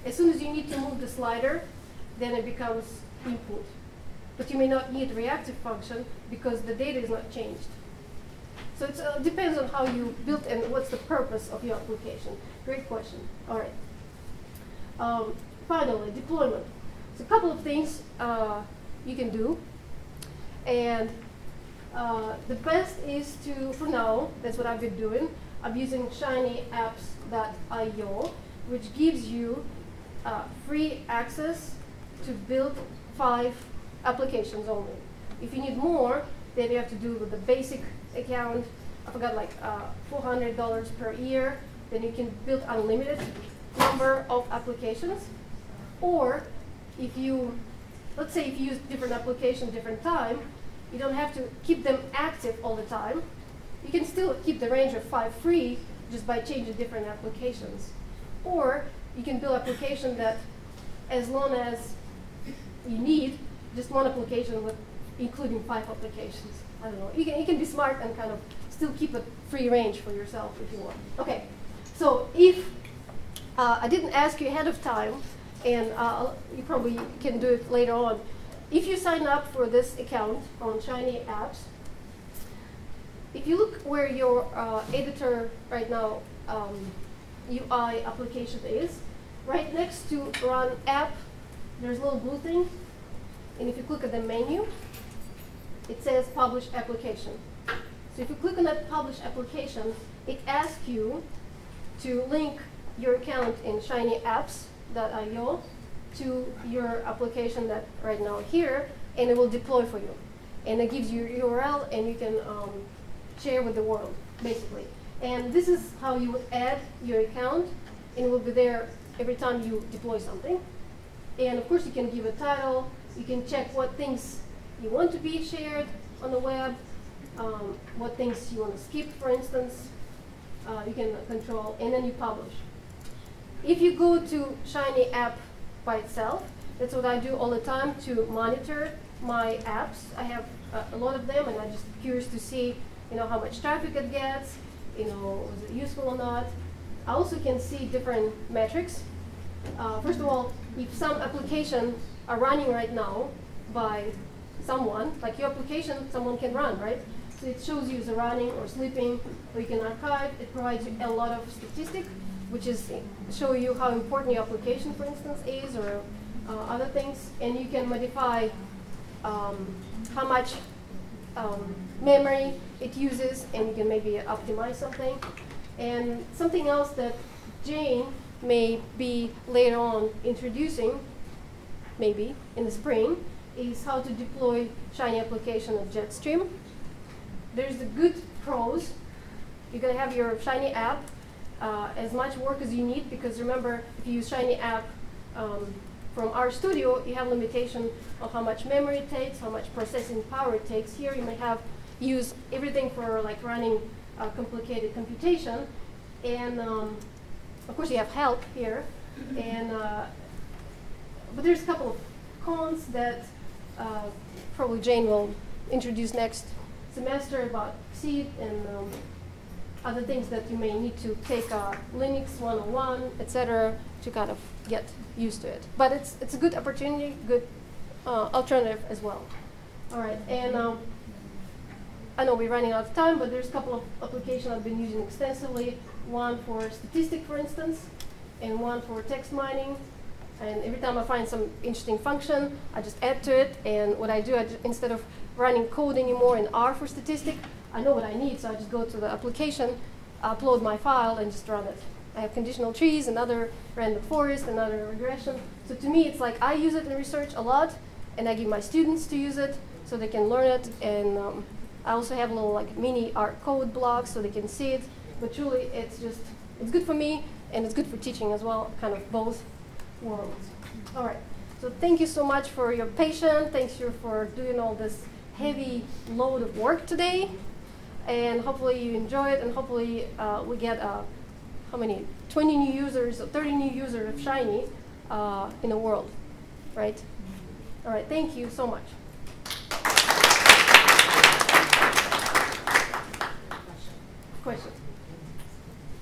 [SPEAKER 2] As soon as you need to move the slider, then it becomes input. But you may not need reactive function because the data is not changed. So it uh, depends on how you built and what's the purpose of your application. Great question. All right. Um, finally, deployment. So a couple of things uh, you can do. And uh, the best is to, for now, that's what I've been doing. I'm using shinyapps.io, which gives you uh, free access to build five applications only. If you need more, then you have to do with the basic account. I forgot like uh, $400 per year. Then you can build unlimited number of applications. Or if you, let's say if you use different application different time, you don't have to keep them active all the time. You can still keep the range of five free just by changing different applications. Or you can build application that as long as you need just one application with including five applications. I don't know. You can, you can be smart and kind of still keep a free range for yourself if you want. Okay, so if uh, I didn't ask you ahead of time, and uh, you probably can do it later on. If you sign up for this account on Shiny Apps, if you look where your uh, editor right now um, UI application is, right next to Run App, there's a little blue thing, and if you click at the menu, it says Publish Application. So if you click on that Publish Application, it asks you to link your account in shinyapps.io to your application that right now here, and it will deploy for you. And it gives you URL, and you can um, share with the world, basically. And this is how you would add your account, and it will be there every time you deploy something. And of course, you can give a title. You can check what things you want to be shared on the web, um, what things you want to skip, for instance. Uh, you can control, and then you publish. If you go to Shiny app by itself, that's what I do all the time to monitor my apps. I have uh, a lot of them, and I'm just curious to see, you know, how much traffic it gets, you know, is it useful or not. I also can see different metrics. Uh, first of all, if some applications are running right now by someone, like your application, someone can run, right? So it shows you is running or sleeping, or you can archive. It provides you a lot of statistics, which is show you how important your application, for instance, is, or uh, other things. And you can modify um, how much um, memory it uses, and you can maybe optimize something. And something else that Jane may be later on introducing, maybe in the spring, is how to deploy Shiny application of Jetstream. There's the good pros. You're going to have your Shiny app uh, as much work as you need because remember, if you use Shiny app um, from RStudio, you have limitation of how much memory it takes, how much processing power it takes. Here you may have use everything for like running uh, complicated computation, And um, of course, you have help here. And uh, but there's a couple of cons that uh, probably Jane will introduce next semester about seed and um, other things that you may need to take a Linux 101, etc., to kind of get used to it. But it's it's a good opportunity, good uh, alternative as well. All right, and um, I know we're running out of time, but there's a couple of applications I've been using extensively. One for statistic, for instance, and one for text mining. And every time I find some interesting function, I just add to it. And what I do, I instead of running code anymore in R for statistic, I know what I need, so I just go to the application, upload my file, and just run it. I have conditional trees, another random forest, another regression. So to me, it's like I use it in research a lot, and I give my students to use it so they can learn it. And um, I also have a little like mini R code blocks so they can see it. But truly, it's just it's good for me and it's good for teaching as well, kind of both worlds. All right. So thank you so much for your patience. Thanks you for doing all this heavy load of work today. And hopefully you enjoy it, and hopefully uh, we get uh, how many 20 new users or 30 new users of Shiny uh, in the world, right? All right. Thank you so much. Questions?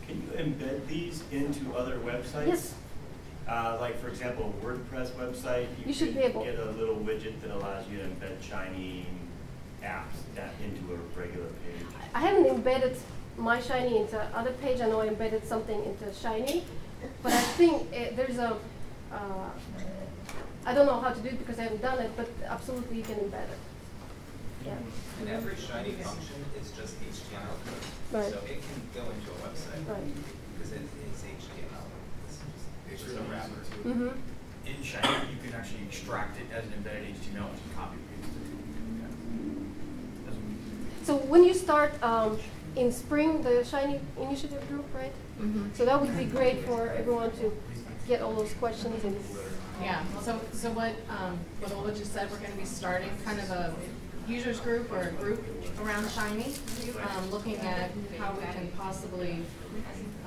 [SPEAKER 9] Can you embed these into other websites?
[SPEAKER 2] Yes.
[SPEAKER 9] Uh, like, for example, a WordPress website, you,
[SPEAKER 2] You should be able-
[SPEAKER 9] get a little widget that allows you to embed Shiny apps that into a regular page.
[SPEAKER 2] I haven't embedded my Shiny into other page. I know I embedded something into Shiny, but I think eh, there's a. Uh, I don't know how to do it because I haven't done it, but absolutely you can embed it. Yeah.
[SPEAKER 11] And every Shiny function is just HTML code.
[SPEAKER 2] Right.
[SPEAKER 11] So it can go into a website.
[SPEAKER 2] Right.
[SPEAKER 11] Because it is HTML. It's just, it's just a wrapper.
[SPEAKER 2] Mm-hmm.
[SPEAKER 8] In Shiny, you can actually extract it as an embedded HTML and just copy it. Yeah. Doesn't-
[SPEAKER 2] So when you start um, in spring, the Shiny Initiative group, right?
[SPEAKER 10] Mhm.
[SPEAKER 2] So that would be great for everyone to get all those questions and.
[SPEAKER 10] Yeah, so, so what, um, what Ola just said, we're gonna be starting kind of a users group or a group around Shiny, um, looking at how we can possibly,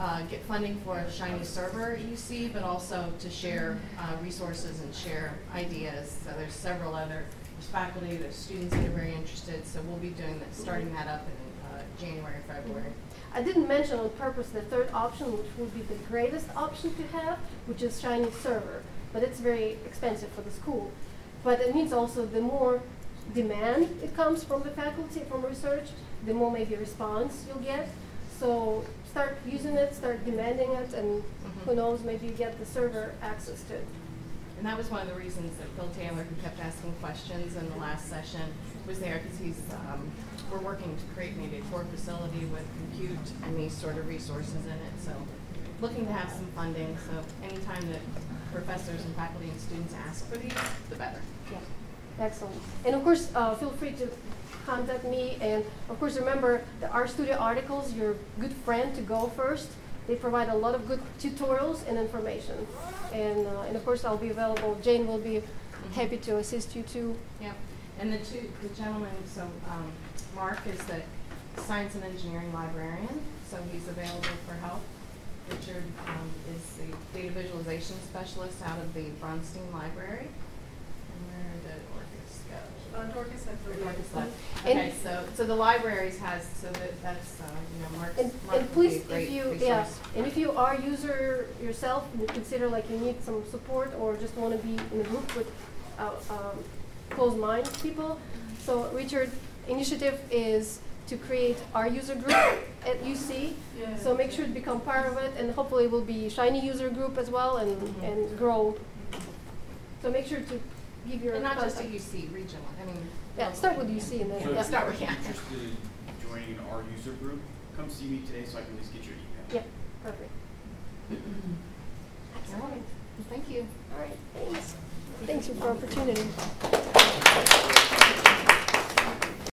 [SPEAKER 10] uh, get funding for a Shiny server at UC, but also to share, uh, resources and share ideas. So there's several other, there's faculty, there's students that are very interested, so we'll be doing that, starting that up in, uh, January, February.
[SPEAKER 2] I didn't mention on purpose the third option, which would be the greatest option to have, which is Shiny Server. But it's very expensive for the school. But it means also the more demand it comes from the faculty, from research, the more maybe response you'll get. So start using it, start demanding it, and who
[SPEAKER 10] Mhm.
[SPEAKER 2] knows, maybe you get the server access to it.
[SPEAKER 10] And that was one of the reasons that Phil Taylor, who kept asking questions in the last session, was there because he's, um, we're working to create maybe a core facility with compute and these sort of resources in it. So looking to have some funding, so anytime that professors and faculty and students ask for these, the better.
[SPEAKER 2] Yeah, excellent. And of course, uh, feel free to contact me. And of course, remember the RStudio articles, your good friend to go first. They provide a lot of good tutorials and information. And, uh, and of course, I'll be available. Jane will be happy to assist you too.
[SPEAKER 10] Yep. And the two, the gentleman, so, um, Mark is the science and engineering librarian, so he's available for help. Richard, um, is the data visualization specialist out of the Bronstein Library. And where did Dorcas go?
[SPEAKER 3] Uh, Dorcas had the.
[SPEAKER 10] Dorcas left. Okay, so, so the libraries has, so that, that's, uh, you know, Mark's,
[SPEAKER 2] And,
[SPEAKER 10] Mark
[SPEAKER 2] and
[SPEAKER 10] would be a
[SPEAKER 2] please,
[SPEAKER 10] great
[SPEAKER 2] if you,
[SPEAKER 10] resource.
[SPEAKER 2] yeah, and if you are a user yourself, and you consider like you need some support or just want to be in a group with uh, um, closed mind people. So Richard, initiative is to create our user group at UC.
[SPEAKER 3] Yeah.
[SPEAKER 2] So make sure to become part of it, and hopefully it will be shiny user group as well, and,
[SPEAKER 10] Mhm.
[SPEAKER 2] and grow. So make sure to give your
[SPEAKER 10] And not just a. UC, regional, I mean.
[SPEAKER 2] Yeah, start with UC and then
[SPEAKER 8] So
[SPEAKER 2] yeah.
[SPEAKER 8] if
[SPEAKER 10] Start
[SPEAKER 8] you're
[SPEAKER 10] with, yeah.
[SPEAKER 8] interested in joining our user group, come see me today so I can at least get your email.
[SPEAKER 2] Yep, perfect.
[SPEAKER 10] All right, thank you.
[SPEAKER 2] All right, thanks. Thanks for the opportunity.